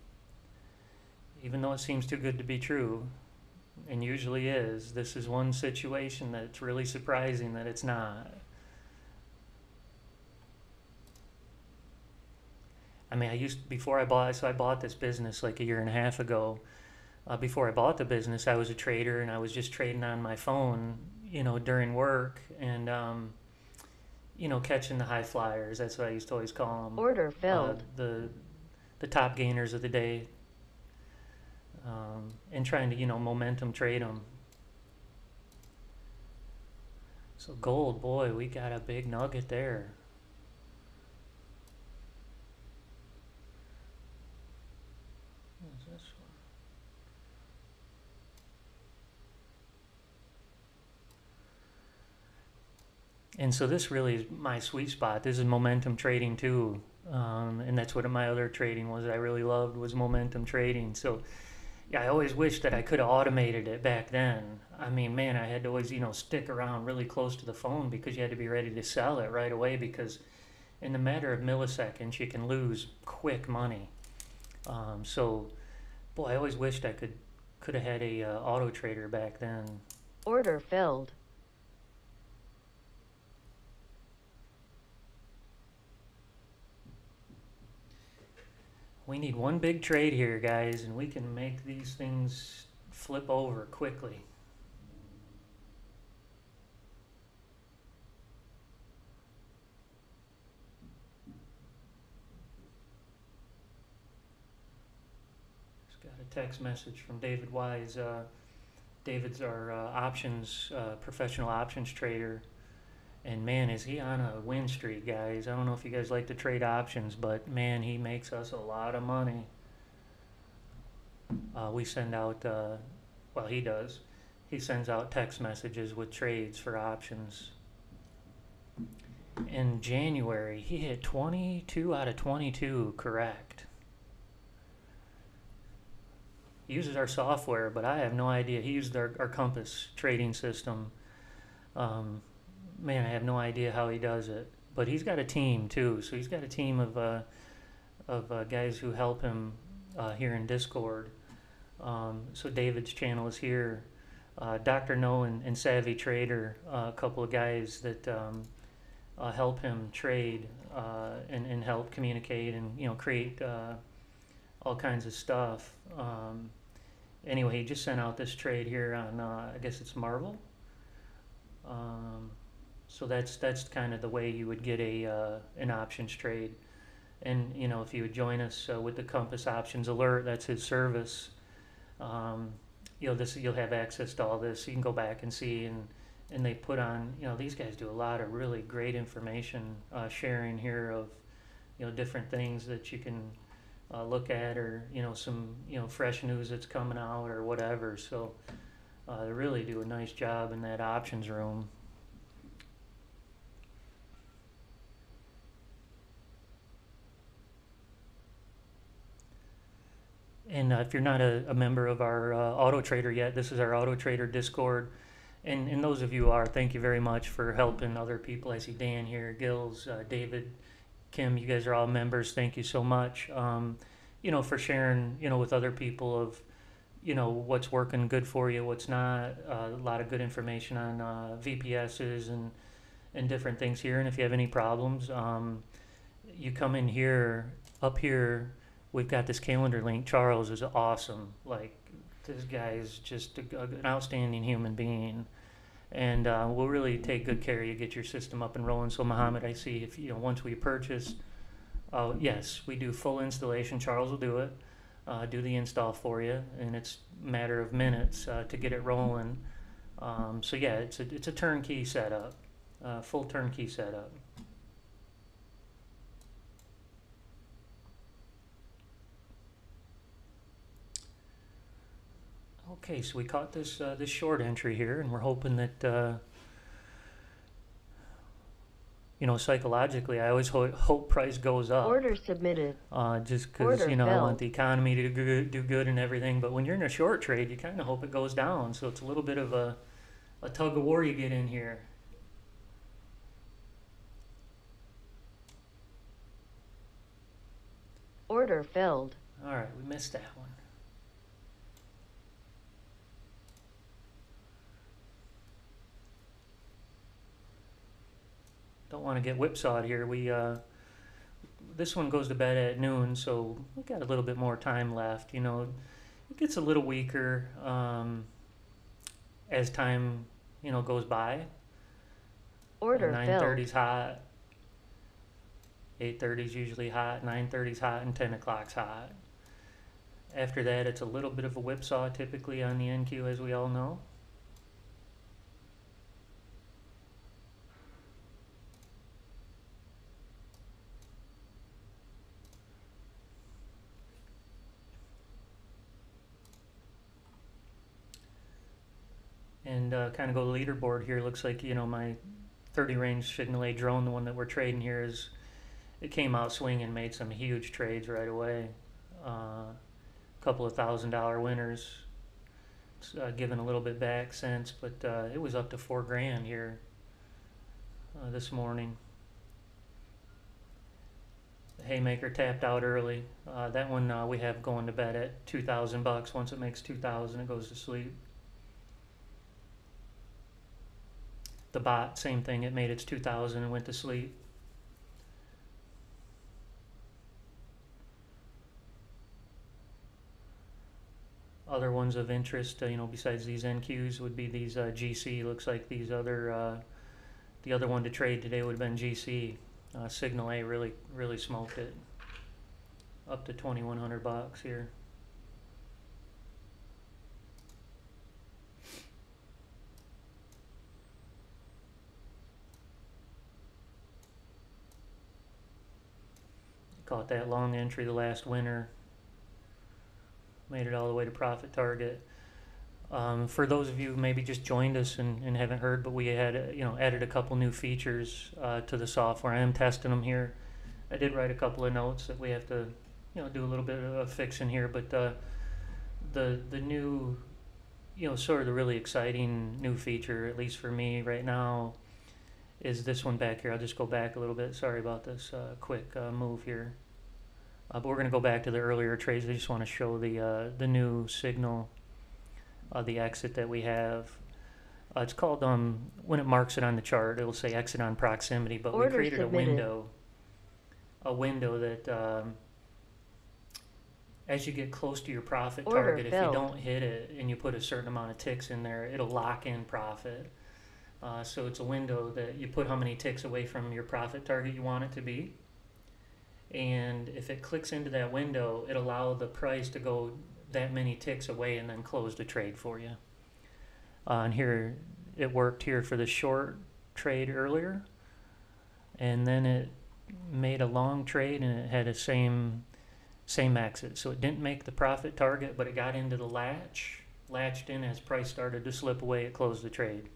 even though it seems too good to be true, and usually is. This is one situation that's really surprising that it's not. I mean, I used before I bought so I bought this business like a year and a half ago. Uh, before I bought the business, I was a trader and I was just trading on my phone, you know, during work and um, you know catching the high flyers. That's what I used to always call them. Order Uh, filled. the the top gainers of the day. Um, and trying to you know momentum trade them. So gold, boy, we got a big nugget there. What's this one? And so this really is my sweet spot. This is momentum trading too, um, and that's what my other trading was. I really loved was momentum trading. So, yeah, I always wished that I could have automated it back then. I mean, man, I had to always you know stick around really close to the phone because you had to be ready to sell it right away because in the matter of milliseconds you can lose quick money. Um, so, boy, I always wished I could could have had a uh, auto trader back then. Order filled. We need one big trade here, guys, and we can make these things flip over quickly. Just got a text message from David Wise. Uh, David's our uh, options, uh, professional options trader. And man, is he on a win streak, guys. I don't know if you guys like to trade options, but man, he makes us a lot of money. Uh, we send out, uh, well, he does. He sends out text messages with trades for options. In January, he hit 22 out of 22 correct. He uses our software, but I have no idea. He used our, our Compass trading system. Um, man, I have no idea how he does it. But he's got a team too. So he's got a team of uh, of uh, guys who help him uh, here in Discord. Um, so David's channel is here. Uh, Dr. No and, and Savvy Trader, uh, a couple of guys that um, uh, help him trade uh, and, and help communicate and you know create uh, all kinds of stuff. Um, anyway, he just sent out this trade here on uh, I guess it's Marvell. Um, so that's that's kind of the way you would get a uh, an options trade. And you know, if you would join us uh, with the Compass Options Alert, that's his service. Um, you know, this you'll have access to all this. You can go back and see, and and they put on. You know, these guys do a lot of really great information uh, sharing here of you know different things that you can uh, look at, or you know some you know fresh news that's coming out or whatever. So uh, they really do a nice job in that options room. And uh, if you're not a, a member of our uh, Auto Trader yet, this is our Auto Trader Discord. And, and those of you who are, thank you very much for helping other people. I see Dan here, Gills, uh, David, Kim, you guys are all members. Thank you so much. Um, you know, for sharing, you know, with other people of, you know, what's working good for you, what's not. Uh, a lot of good information on uh, VPSs and, and different things here. And if you have any problems, um, you come in here, up here, we've got this calendar link. Charles is awesome. Like this guy is just a, an outstanding human being, and uh, we'll really take good care of you. Get your system up and rolling. So Mohammed, I see if you know once we purchase, uh, yes, we do full installation. Charles will do it. Uh, do the install for you, and it's a matter of minutes uh, to get it rolling. Um, so yeah, it's a it's a turnkey setup, uh, full turnkey setup. Okay, so we caught this uh, this short entry here, and we're hoping that uh, you know psychologically, I always ho- hope price goes up. Order submitted. Uh, just because Order you know I want the economy to do good, do good and everything. But when you're in a short trade, you kind of hope it goes down. So it's a little bit of a a tug of war you get in here. Order filled. All right, we missed that one. Don't want to get whipsawed here. We uh, this one goes to bed at noon, so we got a little bit more time left. You know, it gets a little weaker um, as time you know goes by. Order Nine thirty's hot. Eight thirty's usually hot. Nine thirty's hot, and ten o'clock's hot. After that, it's a little bit of a whipsaw typically on the NQ, as we all know. And uh, kind of go the leaderboard here. Looks like you know my 30 range Signal A drone, the one that we're trading here, is it came out swinging, made some huge trades right away. A uh, couple of thousand dollar winners. Uh, given a little bit back since, but uh, it was up to four grand here uh, this morning. The Haymaker tapped out early. Uh, that one uh, we have going to bed at 2,000 bucks. Once it makes 2,000, it goes to sleep. The bot, same thing. It made its 2,000 and went to sleep. Other ones of interest, uh, you know, besides these NQs, would be these uh, GC. Looks like these other, uh, the other one to trade today would have been GC. Uh, Signal A really, really smoked it, up to 2,100 bucks here. Caught that long entry the last winter. Made it all the way to profit target. Um, for those of you who maybe just joined us and, and haven't heard, but we had uh, you know added a couple new features uh, to the software. I am testing them here. I did write a couple of notes that we have to you know do a little bit of fixing here, but uh, the the new you know sort of the really exciting new feature, at least for me right now, is this one back here. I'll just go back a little bit. Sorry about this uh, quick uh, move here. Uh, but we're going to go back to the earlier trades. I just want to show the uh, the new signal, uh, the exit that we have. Uh, it's called um when it marks it on the chart, it'll say exit on proximity. But Order we created submitted. a window, a window that um, as you get close to your profit Order target, if you don't hit it and you put a certain amount of ticks in there, it'll lock in profit. Uh, so it's a window that you put how many ticks away from your profit target you want it to be. And if it clicks into that window, it allow the price to go that many ticks away and then close the trade for you. Uh, and here it worked here for the short trade earlier, and then it made a long trade and it had a same same exit. So it didn't make the profit target, but it got into the latch, latched in as price started to slip away. It closed the trade.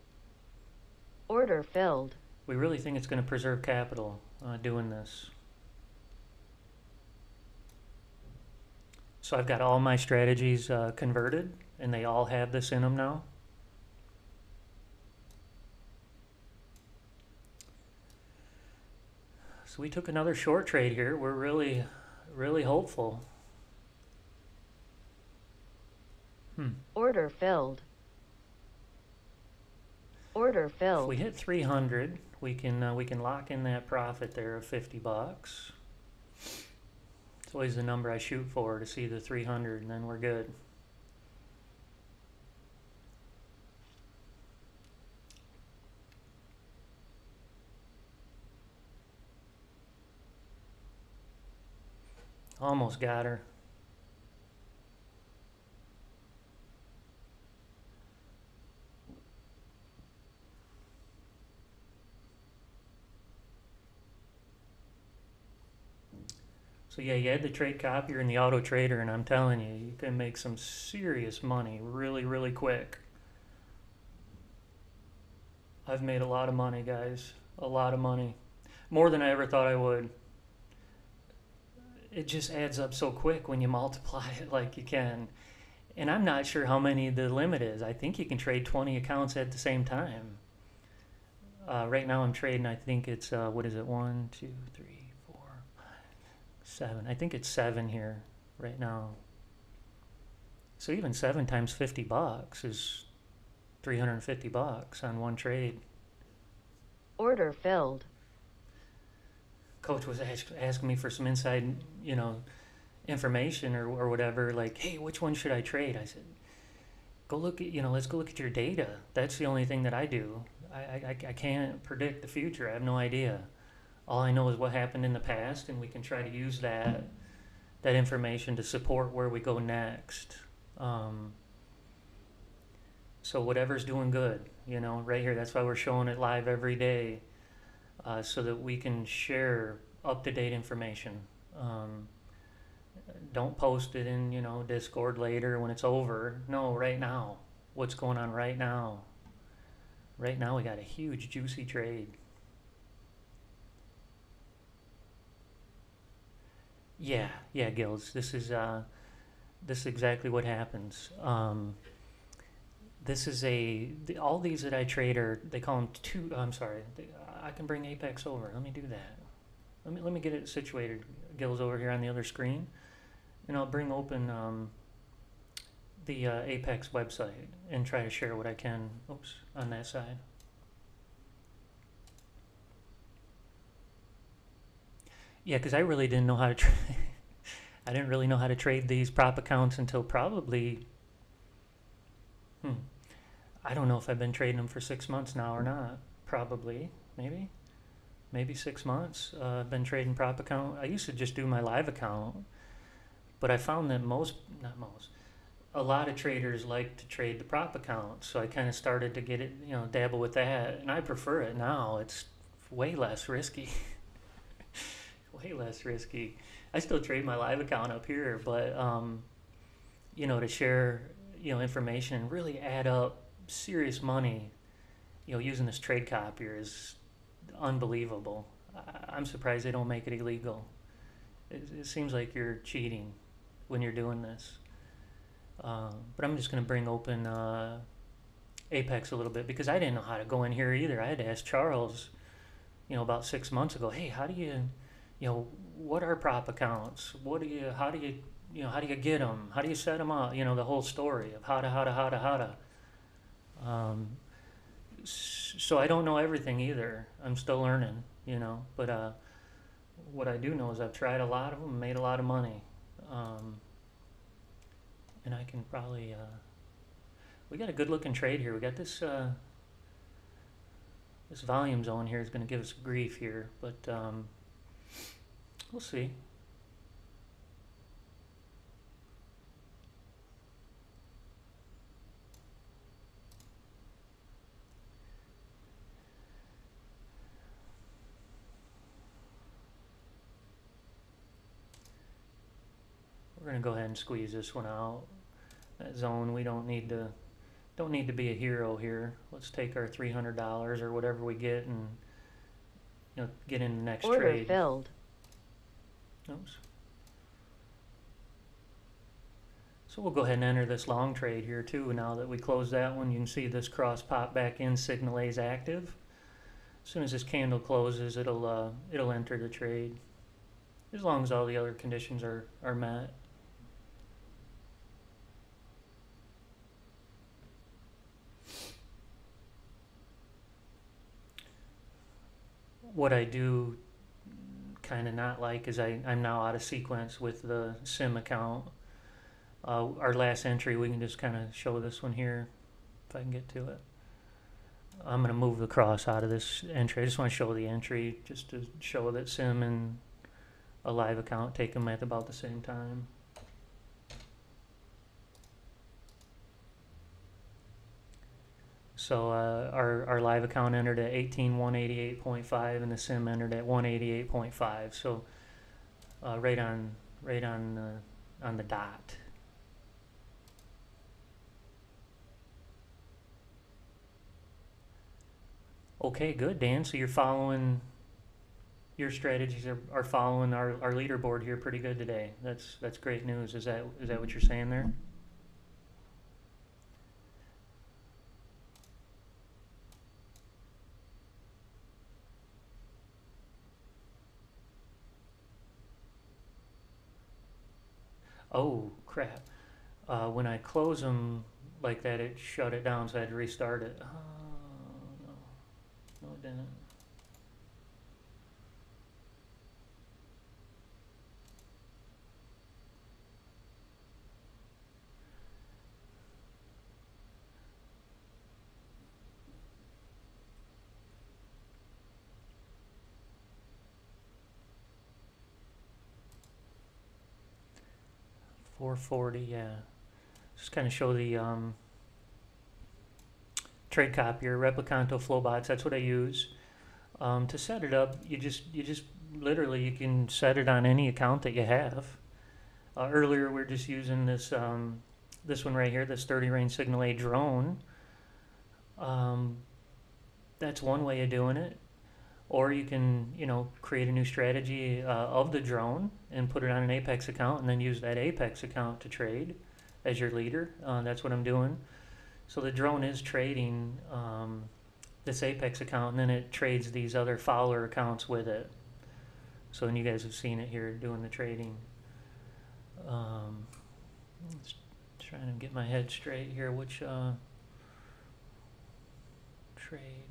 Order filled. We really think it's going to preserve capital uh, doing this. So I've got all my strategies uh, converted, and they all have this in them now. So we took another short trade here. We're really, really hopeful. Hmm. Order filled. Order filled. If we hit 300, we can uh, we can lock in that profit there of 50 bucks. It's always the number I shoot for to see the 300, and then we're good. Almost got her. So yeah, you had the trade copier and the auto trader, and I'm telling you, you can make some serious money really, really quick. I've made a lot of money, guys. A lot of money. More than I ever thought I would. It just adds up so quick when you multiply it like you can. And I'm not sure how many the limit is. I think you can trade 20 accounts at the same time. Uh, right now I'm trading, I think it's, uh, what is it, one, two, three, seven. I think it's seven here right now. So even seven times 50 bucks is 350 bucks on one trade. Order filled. coach was ask, asking me for some inside, you know, information or, or whatever. Like, hey, which one should I trade? I said, go look at, you know, let's go look at your data. That's the only thing that I do. I, I, I can't predict the future. I have no idea. All I know is what happened in the past, and we can try to use that that information to support where we go next. Um, so whatever's doing good, you know, right here. That's why we're showing it live every day, uh, so that we can share up to date information. Um, don't post it in you know Discord later when it's over. No, right now. What's going on right now? Right now we got a huge juicy trade. Yeah, yeah, Gills. This is uh, this is exactly what happens. Um, this is a the, all these that I trade are they call them two. I'm sorry, they, I can bring Apex over. Let me do that. Let me let me get it situated. Gills over here on the other screen, and I'll bring open um, the uh, Apex website and try to share what I can. Oops, on that side. Yeah, because I really didn't know how to trade. I didn't really know how to trade these prop accounts until probably. Hmm. I don't know if I've been trading them for six months now or not. Probably, maybe, maybe six months. Uh, I've been trading prop account. I used to just do my live account, but I found that most, not most, a lot of traders like to trade the prop account. So I kind of started to get it, you know, dabble with that, and I prefer it now. It's way less risky. way less risky. I still trade my live account up here, but um, you know, to share you know information and really add up serious money, you know, using this trade copier is unbelievable. I, I'm surprised they don't make it illegal. It, it seems like you're cheating when you're doing this. Um, but I'm just going to bring open uh, Apex a little bit because I didn't know how to go in here either. I had to ask Charles, you know, about six months ago. Hey, how do you you know, what are prop accounts? What do you, how do you, you know, how do you get them? How do you set them up? You know, the whole story of how to, how to, how to, how to. Um, so I don't know everything either. I'm still learning, you know, but uh, what I do know is I've tried a lot of them, made a lot of money. Um, and I can probably, uh, we got a good looking trade here. We got this, uh, this volume zone here is going to give us grief here, but um, We'll see. We're gonna go ahead and squeeze this one out. That zone, we don't need to, don't need to be a hero here. Let's take our three hundred dollars or whatever we get and, you know, get in the next Order trade. filled. Oops. So we'll go ahead and enter this long trade here too. Now that we close that one, you can see this cross pop back in, signal A is active. As soon as this candle closes, it'll uh, it'll enter the trade. As long as all the other conditions are, are met. What I do kind of not like is I, I'm now out of sequence with the sim account. Uh, our last entry, we can just kind of show this one here, if I can get to it. I'm going to move the cross out of this entry. I just want to show the entry just to show that sim and a live account take them at about the same time. So uh, our, our live account entered at 18188.5 and the sim entered at 188.5. So uh, right on right on uh, on the dot. Okay, good, Dan. So you're following your strategies are, are following our, our leaderboard here pretty good today. That's that's great news. Is that is that what you're saying there? Oh crap! Uh, when I close them like that, it shut it down, so I had to restart it. Oh no, no it didn't. Four forty, yeah. Just kind of show the um, trade copier, Replikanto Flowbots. That's what I use. Um, to set it up, you just you just literally you can set it on any account that you have. Uh, earlier, we are just using this um, this one right here, this 30 range signal A drone. Um, that's one way of doing it. Or you can, you know, create a new strategy uh, of the drone and put it on an Apex account and then use that Apex account to trade as your leader. Uh, that's what I'm doing. So the drone is trading um, this Apex account and then it trades these other follower accounts with it. So then you guys have seen it here doing the trading. Um, let's trying to get my head straight here. Which uh, trade?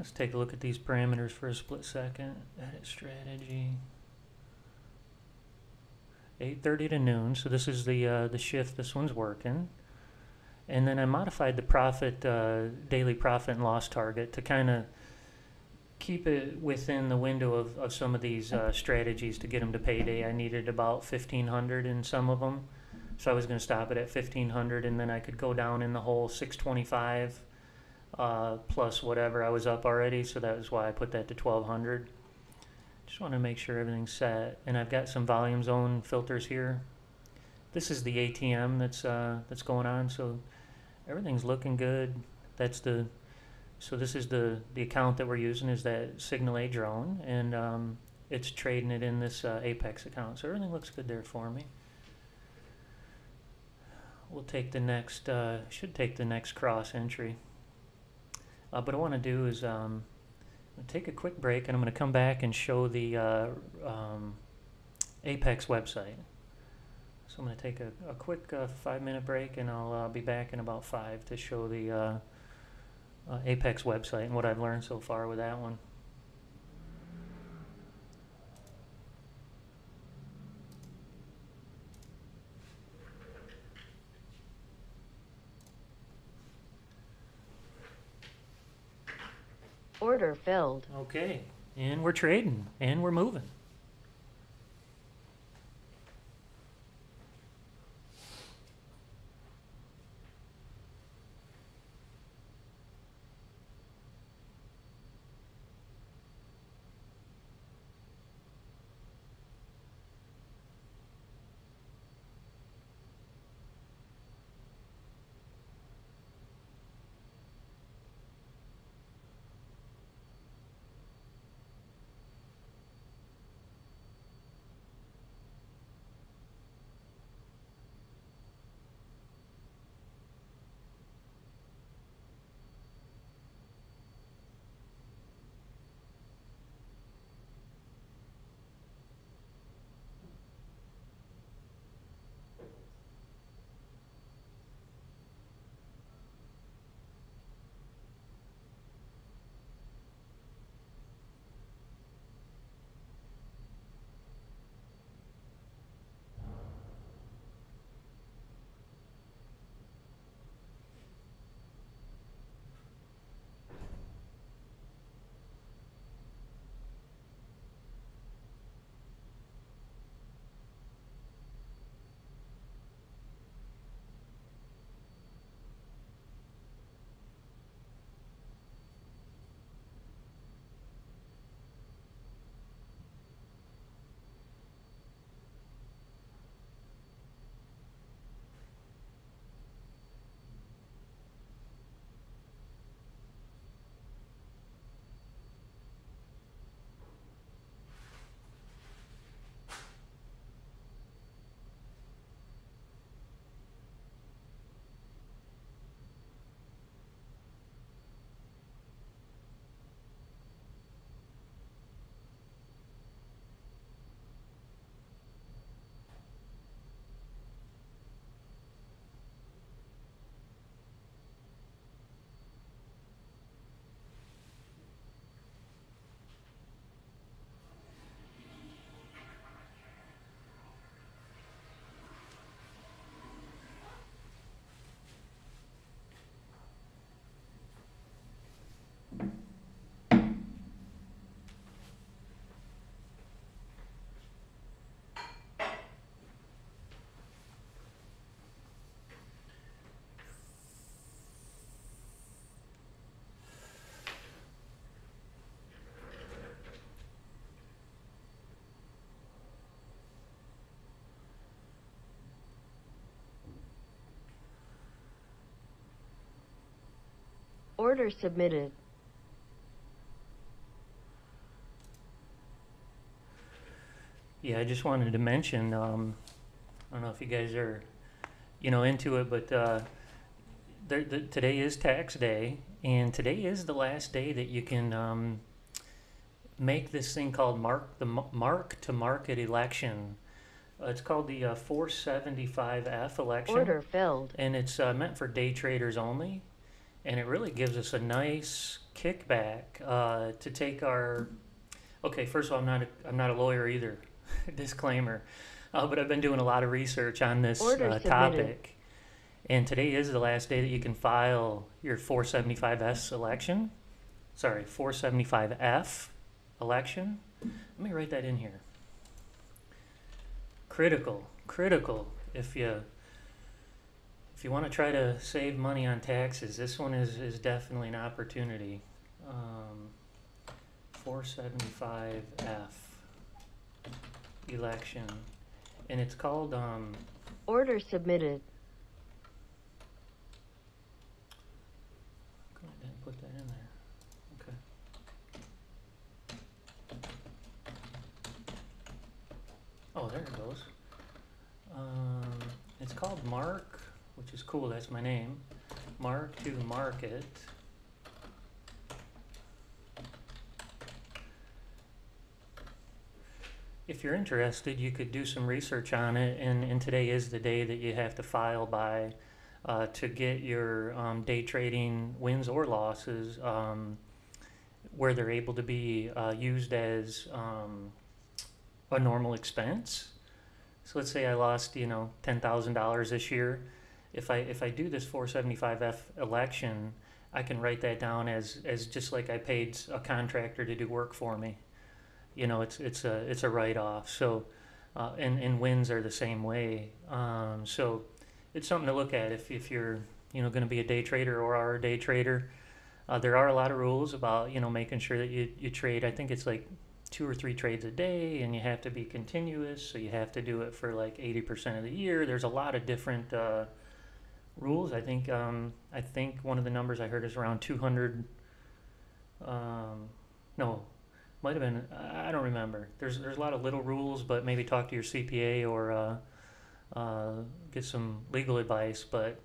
Let's take a look at these parameters for a split second. Edit strategy. 8.30 to noon, so this is the, uh, the shift this one's working. And then I modified the profit, uh, daily profit and loss target to kind of keep it within the window of, of some of these uh, strategies to get them to payday. I needed about 1500 in some of them. So I was going to stop it at 1500 and then I could go down in the whole 625 uh, plus whatever I was up already. So that was why I put that to 1200. Just want to make sure everything's set. And I've got some volume zone filters here. This is the ATM that's uh, that's going on, so everything's looking good. That's the so this is the the account that we're using is that Signal A drone, and um, it's trading it in this uh, Apex account. So everything looks good there for me. We'll take the next uh, should take the next cross entry. Uh, but I want to do is um, take a quick break and I'm going to come back and show the uh, um, Apex website. So I'm going to take a, a quick uh, five minute break and I'll uh, be back in about five to show the uh, uh, Apex website and what I've learned so far with that one. Order filled. Okay, and we're trading and we're moving. Order submitted. Yeah, I just wanted to mention, um, I don't know if you guys are, you know, into it, but, uh, there, the, today is tax day, and today is the last day that you can, um, make this thing called mark, the m- mark to market election. Uh, it's called the, uh, four seventy-five F election. Order filled. and it's uh, meant for day traders only and it really gives us a nice kickback uh, to take our okay first of all i'm not a, i'm not a lawyer either disclaimer uh, but i've been doing a lot of research on this uh, topic. And today is the last day that you can file your 475s election. Sorry 475f election. Let me write that in here. Critical critical if you if you want to try to save money on taxes, this one is, is definitely an opportunity. Um, 475F election. And it's called, um, Order submitted. I didn't put that in there. Okay. Oh, there it goes. Um, it's called Mark, which is cool. That's my name. Mark to Market. If you're interested, you could do some research on it, and, and today is the day that you have to file by uh, to get your um, day trading wins or losses um, where they're able to be uh, used as um, a normal expense. So let's say I lost, you know, ten thousand dollars this year. If I if I do this 475F election, I can write that down as as just like I paid a contractor to do work for me. You know, it's it's a it's a write off. So, uh, and and wins are the same way. Um, so it's something to look at if, if you're you know going to be a day trader or are a day trader. Uh, there are a lot of rules about you know making sure that you, you trade. I think it's like two or three trades a day, and you have to be continuous. So you have to do it for like eighty percent of the year. There's a lot of different uh, rules. I think um, I think one of the numbers I heard is around two hundred. Um, no, might have been. I don't remember. There's there's a lot of little rules, but maybe talk to your CPA or. Uh, uh, get some legal advice. But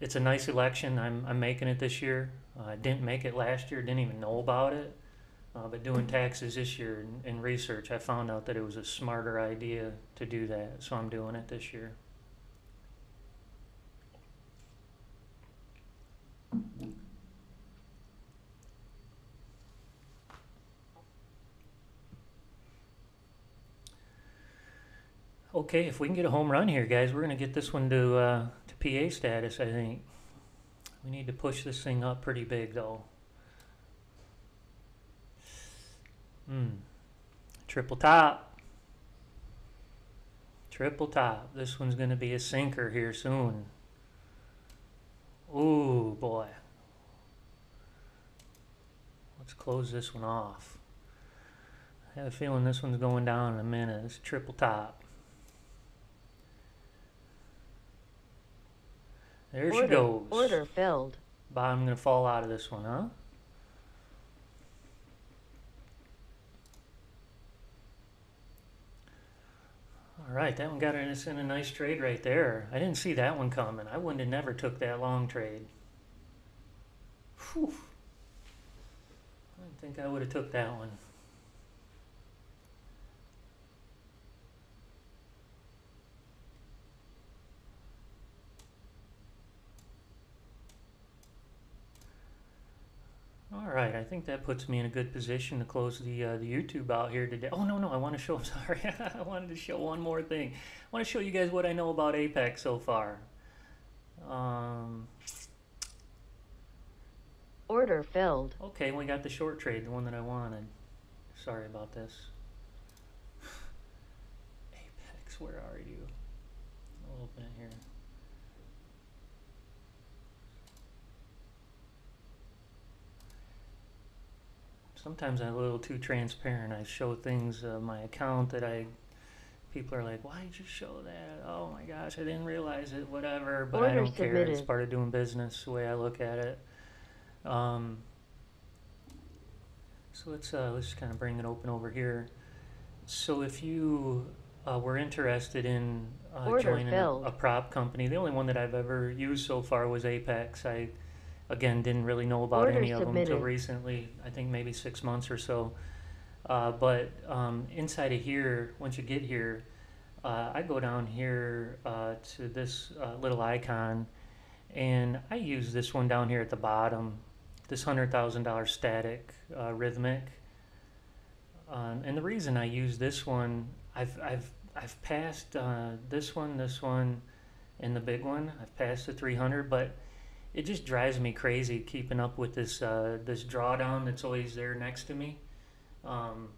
it's a nice election. I'm, I'm making it this year. Uh, I didn't make it last year, didn't even know about it. Uh, but doing taxes this year and, and research, I found out that it was a smarter idea to do that. So I'm doing it this year. Okay, if we can get a home run here, guys, we're gonna get this one to uh, to PA status. I think we need to push this thing up pretty big, though. Hmm. Triple top. Triple top. This one's gonna be a sinker here soon. Ooh, boy. Let's close this one off. I have a feeling this one's going down in a minute. It's triple top. There she goes. order filled. Bottom gonna fall out of this one, huh? All right, that one got us in a nice trade right there. I didn't see that one coming. I wouldn't have never took that long trade. Whew. I didn't think I would have took that one. All right, I think that puts me in a good position to close the uh, the YouTube out here today. Oh no, no, I want to show. I'm Sorry, I wanted to show one more thing. I want to show you guys what I know about Apex so far. Um, Order filled. okay, we got the short trade, the one that I wanted. Sorry about this. Apex, where are you? A little bit here. Sometimes I'm a little too transparent. I show things uh, my account that I people are like, "Why did you show that?" Oh my gosh, I didn't realize it. Whatever, but I don't care. It's part of doing business. The way I look at it. Um, so let's uh, let's kind of bring it open over here. So if you uh, were interested in uh, joining a, a prop company, the only one that I've ever used so far was Apex. I again didn't really know about Order any of them until submitted. recently. I think maybe six months or so. Uh, but um, inside of here, once you get here, uh, I go down here uh, to this uh, little icon, and I use this one down here at the bottom, this hundred thousand dollar static uh, Rithmic. Um, and the reason I use this one, I've I've I've passed uh, this one, this one, and the big one. I've passed the three hundred, but it just drives me crazy keeping up with this uh, this drawdown that's always there next to me. Um,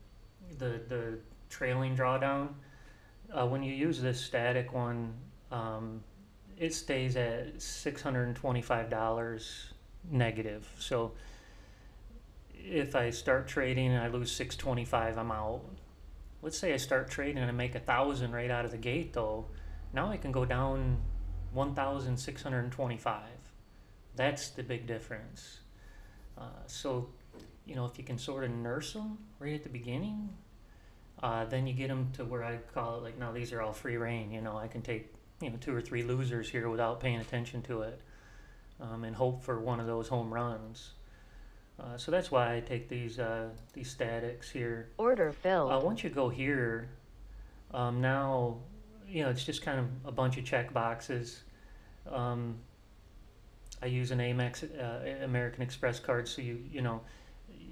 the the trailing drawdown. Uh, when you use this static one, um, it stays at six hundred and twenty-five dollars negative. So if I start trading and I lose six twenty-five, I'm out. Let's say I start trading and I make a thousand right out of the gate, though. Now I can go down one thousand six hundred and twenty-five. That's the big difference. Uh, so, you know, if you can sort of nurse them right at the beginning, uh, then you get them to where I call it like, now these are all free reign. You know, I can take you know two or three losers here without paying attention to it, um, and hope for one of those home runs. Uh, so that's why I take these uh, these statics here. Order filled. Uh, once you go here, um, now you know it's just kind of a bunch of check boxes. Um, I use an Amex uh, American Express card, so you you know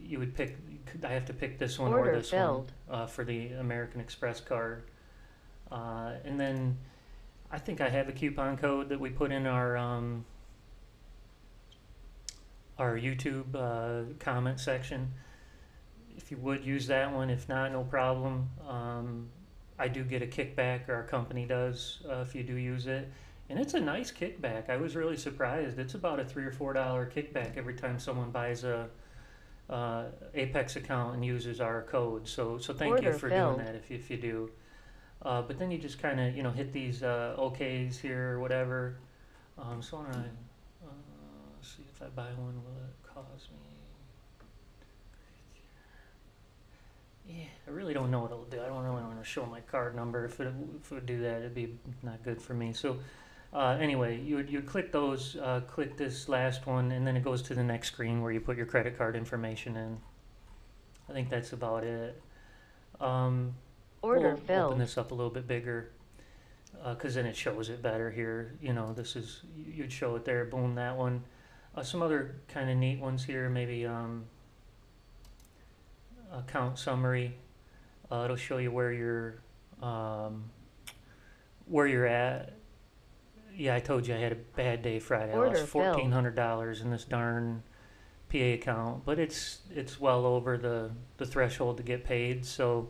you would pick. I have to pick this one Order or this filled. one uh, for the American Express card, uh, and then I think I have a coupon code that we put in our um, our YouTube uh, comment section. If you would use that one, if not, no problem. Um, I do get a kickback, or our company does, uh, if you do use it, and it's a nice kickback. I was really surprised. It's about a three or four dollar kickback every time someone buys a uh, Apex account and uses our code. So, so thank you for filled. doing that if if you do. Uh, but then you just kind of you know hit these uh, OKs here or whatever. Um, so when I uh, see if I buy one, will it cost me? Yeah, I really don't know what it'll do. I don't really want to show my card number. If it, if it would do that, it'd be not good for me. So, uh, anyway, you would you would click those, uh, click this last one, and then it goes to the next screen where you put your credit card information in. I think that's about it. Um, Order we'll Open this up a little bit bigger, because then it shows it better here. You know, this is you'd show it there. Boom, that one. Uh, some other kind of neat ones here. Maybe um, account summary. Uh, it'll show you where you're um, where you're at. Yeah, I told you I had a bad day Friday. I Order lost filled. fourteen hundred dollars in this darn PA account, but it's it's well over the the threshold to get paid. So,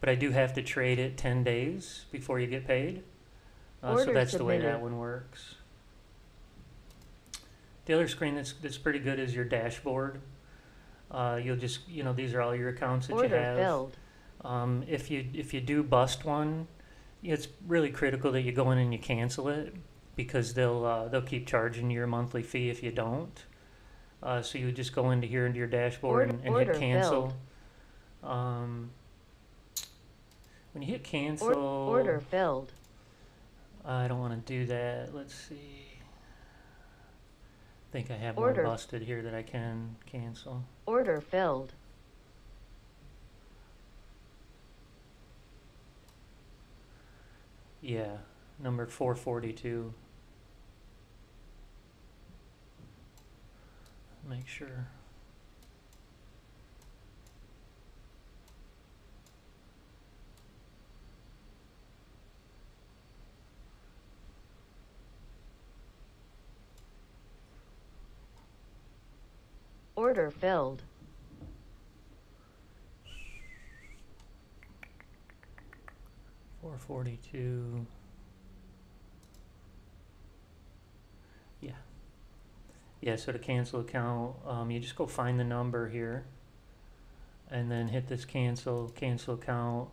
but I do have to trade it ten days before you get paid. Uh, so Order that's the way that one works. The other screen that's that's pretty good is your dashboard. Uh, you'll just you know these are all your accounts that you Order have. filled. Um, if you if you do bust one, it's really critical that you go in and you cancel it because they'll uh, they'll keep charging you your monthly fee if you don't. Uh, so you just go into here into your dashboard Order- and, and order hit cancel. Um, when you hit cancel, order filled. I don't want to do that. Let's see. I think I have Order. one busted here that I can cancel. Order filled. Yeah, number 442. Make sure. Order filled. Four forty-two. Yeah. Yeah, so to cancel account, um, you just go find the number here. And then hit this cancel, cancel account.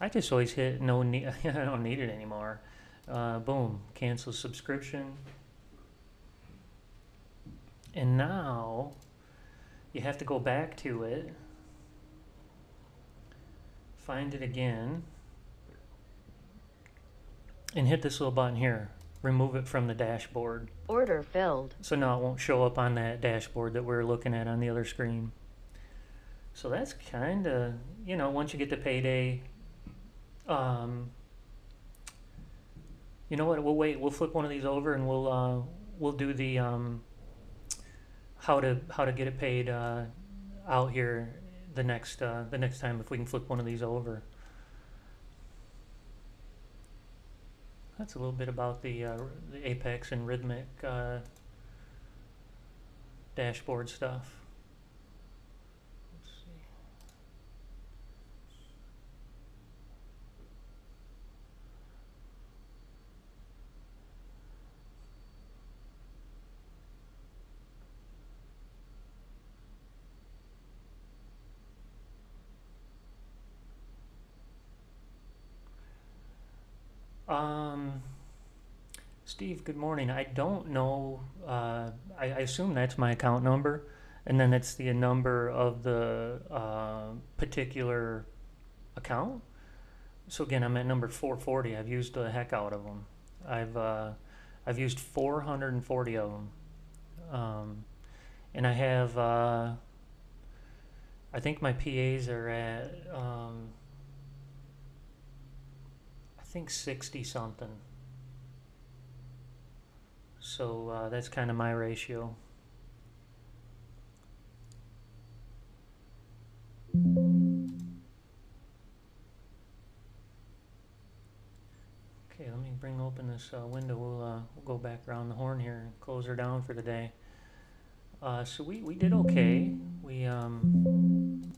I just always hit no need, I don't need it anymore. Uh, boom, cancel subscription. And now you have to go back to it, find it again, and hit this little button here. Remove it from the dashboard. Order filled. So now it won't show up on that dashboard that we're looking at on the other screen. So that's kind of, you know, once you get to payday, um, you know what? We'll wait. We'll flip one of these over and we'll uh, we'll do the um, how to how to get it paid uh, out here the next uh, the next time if we can flip one of these over. That's a little bit about the uh, the Apex and Rithmic uh, dashboard stuff. Let's see. Um, Steve, good morning. I don't know. Uh, I, I assume that's my account number, and then it's the number of the uh, particular account. So again, I'm at number 440. I've used the heck out of them. I've uh, I've used 440 of them, um, and I have. Uh, I think my PAs are at. Um, I think 60 something. So uh, that's kind of my ratio. Okay, let me bring open this uh, window. We'll, uh, we'll go back around the horn here and close her down for the day. Uh, so we, we did okay. We um,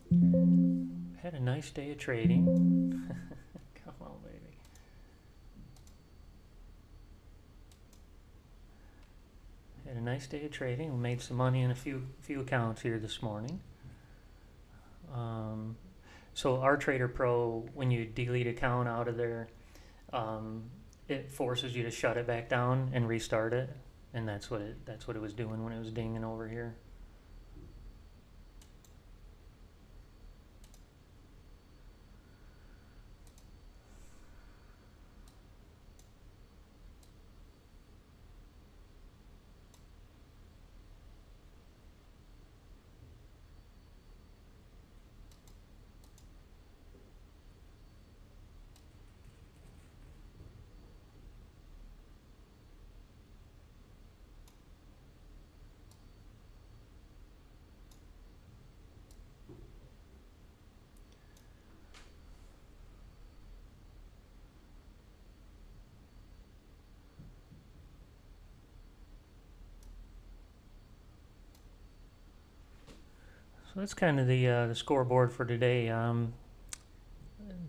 had a nice day of trading. Come on, baby. Had a nice day of trading. We made some money in a few few accounts here this morning. Um, so our Trader Pro, when you delete account out of there, um, it forces you to shut it back down and restart it, and that's what it that's what it was doing when it was dinging over here. That's kind of the uh, the scoreboard for today. Um,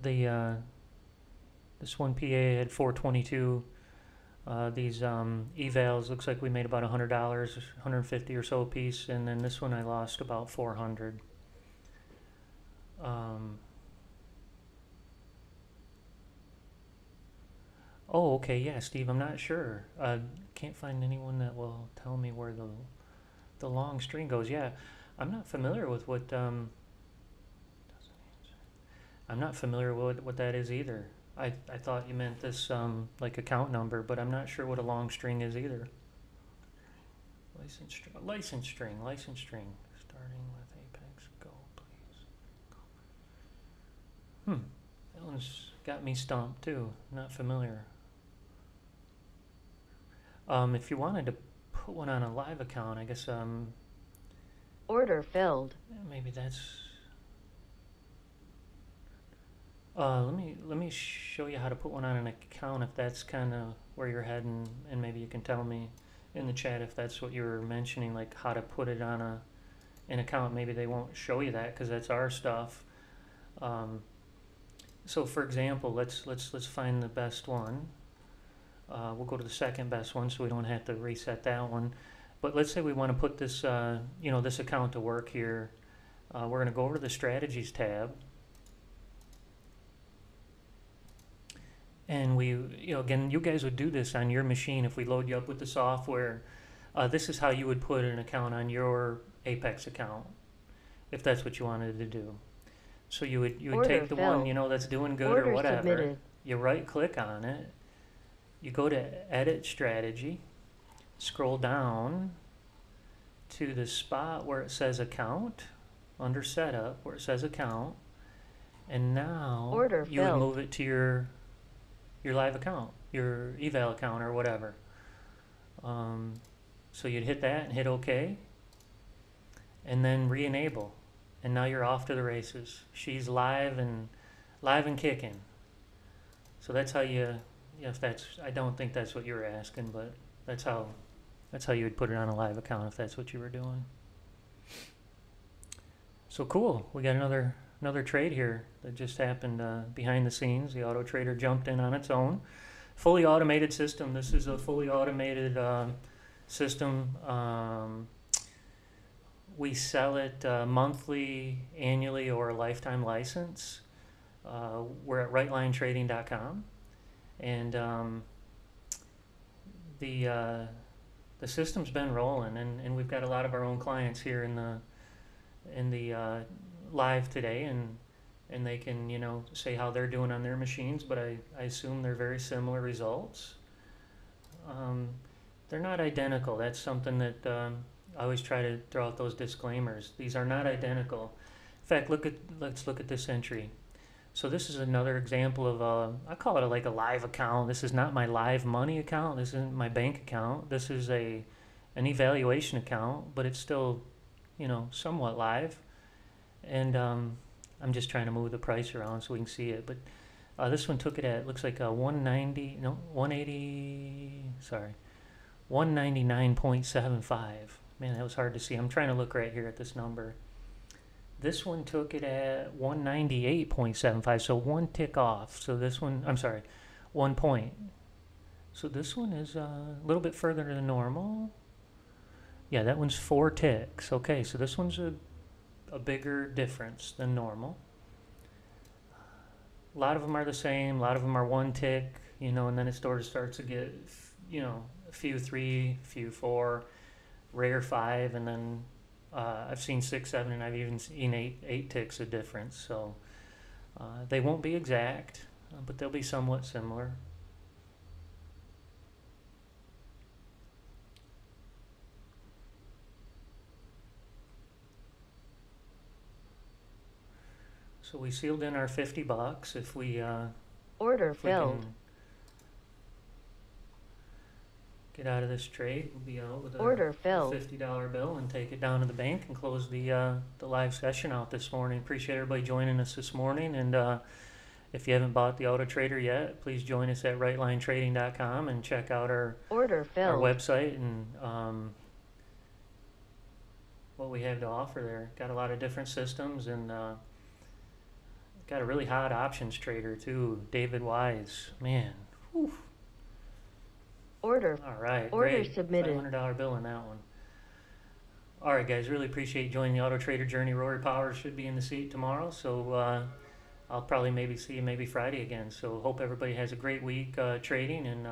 the uh, this one PA had 422. Uh, these um, evals looks like we made about hundred dollars, 150 or so a piece, and then this one I lost about 400. Um, oh, okay, yeah, Steve. I'm not sure. Uh, can't find anyone that will tell me where the the long string goes. Yeah. I'm not familiar with what um, I'm not familiar with what that is either. I, I thought you meant this um, like account number, but I'm not sure what a long string is either. License string, license string, license string, starting with Apex. Go, please. Hmm, that one's got me stumped too. Not familiar. Um, if you wanted to put one on a live account, I guess um, Order filled. maybe that's. Uh, let me let me show you how to put one on an account if that's kind of where you're heading, and maybe you can tell me in the chat if that's what you were mentioning, like how to put it on a an account. Maybe they won't show you that because that's our stuff. Um, so, for example, let's let's let's find the best one. Uh, we'll go to the second best one, so we don't have to reset that one. But let's say we want to put this, uh, you know, this account to work here. Uh, we're going to go over to the Strategies tab. And we, you know, again, you guys would do this on your machine if we load you up with the software. Uh, this is how you would put an account on your Apex account, if that's what you wanted to do. So you would you would Order take the one you know that's doing good Order or whatever. submitted. You right click on it. You go to Edit Strategy. Scroll down to the spot where it says Account under Setup, where it says Account, and now Order you would move it to your your live account, your eval account or whatever. Um, so you'd hit that and hit OK, and then re-enable, and now you're off to the races. She's live and live and kicking. So that's how you, if that's, I don't think that's what you were asking, but that's how, that's how you would put it on a live account if that's what you were doing. So cool, we got another another trade here that just happened uh, behind the scenes. The auto trader jumped in on its own. Fully automated system. This is a fully automated uh, system. Um, we sell it uh, monthly, annually, or a lifetime license. Uh, we're at rightlinetrading.com, and um, the uh, the system's been rolling, and, and we've got a lot of our own clients here in the in the uh, live today, and and they can you know say how they're doing on their machines, but I, I assume they're very similar results. Um, they're not identical. That's something that um, I always try to throw out those disclaimers. These are not identical. In fact, look at let's look at this entry. So this is another example of a, I call it a, like a live account. This is not my live money account. This isn't my bank account. This is a an evaluation account, but it's still, you know, somewhat live. And um, I'm just trying to move the price around so we can see it. But uh, this one took it at looks like a 190, no, 180. Sorry, 199.75. Man, that was hard to see. I'm trying to look right here at this number. This one took it at 198.75, so one tick off. So this one, I'm sorry, one point. So this one is uh, a little bit further than normal. Yeah, that one's four ticks. Okay, so this one's a, a bigger difference than normal. A lot of them are the same. A lot of them are one tick, you know, and then it sort of starts to get, you know, a few three, a few four, rare five, and then uh, I've seen six, seven, and I've even seen eight, eight ticks of difference. So uh, they won't be exact, uh, but they'll be somewhat similar. So we sealed in our 50 bucks. If we, uh, Order if we filled. can get out of this trade, we'll be out with a Order filled. fifty dollar bill and take it down to the bank and close the uh, the live session out this morning. Appreciate everybody joining us this morning, and uh, if you haven't bought the Auto Trader yet, please join us at rightlinetrading.com and check out our Order our filled. website and um, what we have to offer there. Got a lot of different systems and uh, got a really hot options trader too, David Wise. Man, whew. Order. All right. Order great. submitted. $500 bill in that one. All right, guys. Really appreciate joining the Auto Trader Journey. Rory Powers should be in the seat tomorrow, so uh, I'll probably maybe see you maybe Friday again. So hope everybody has a great week uh, trading and. Uh,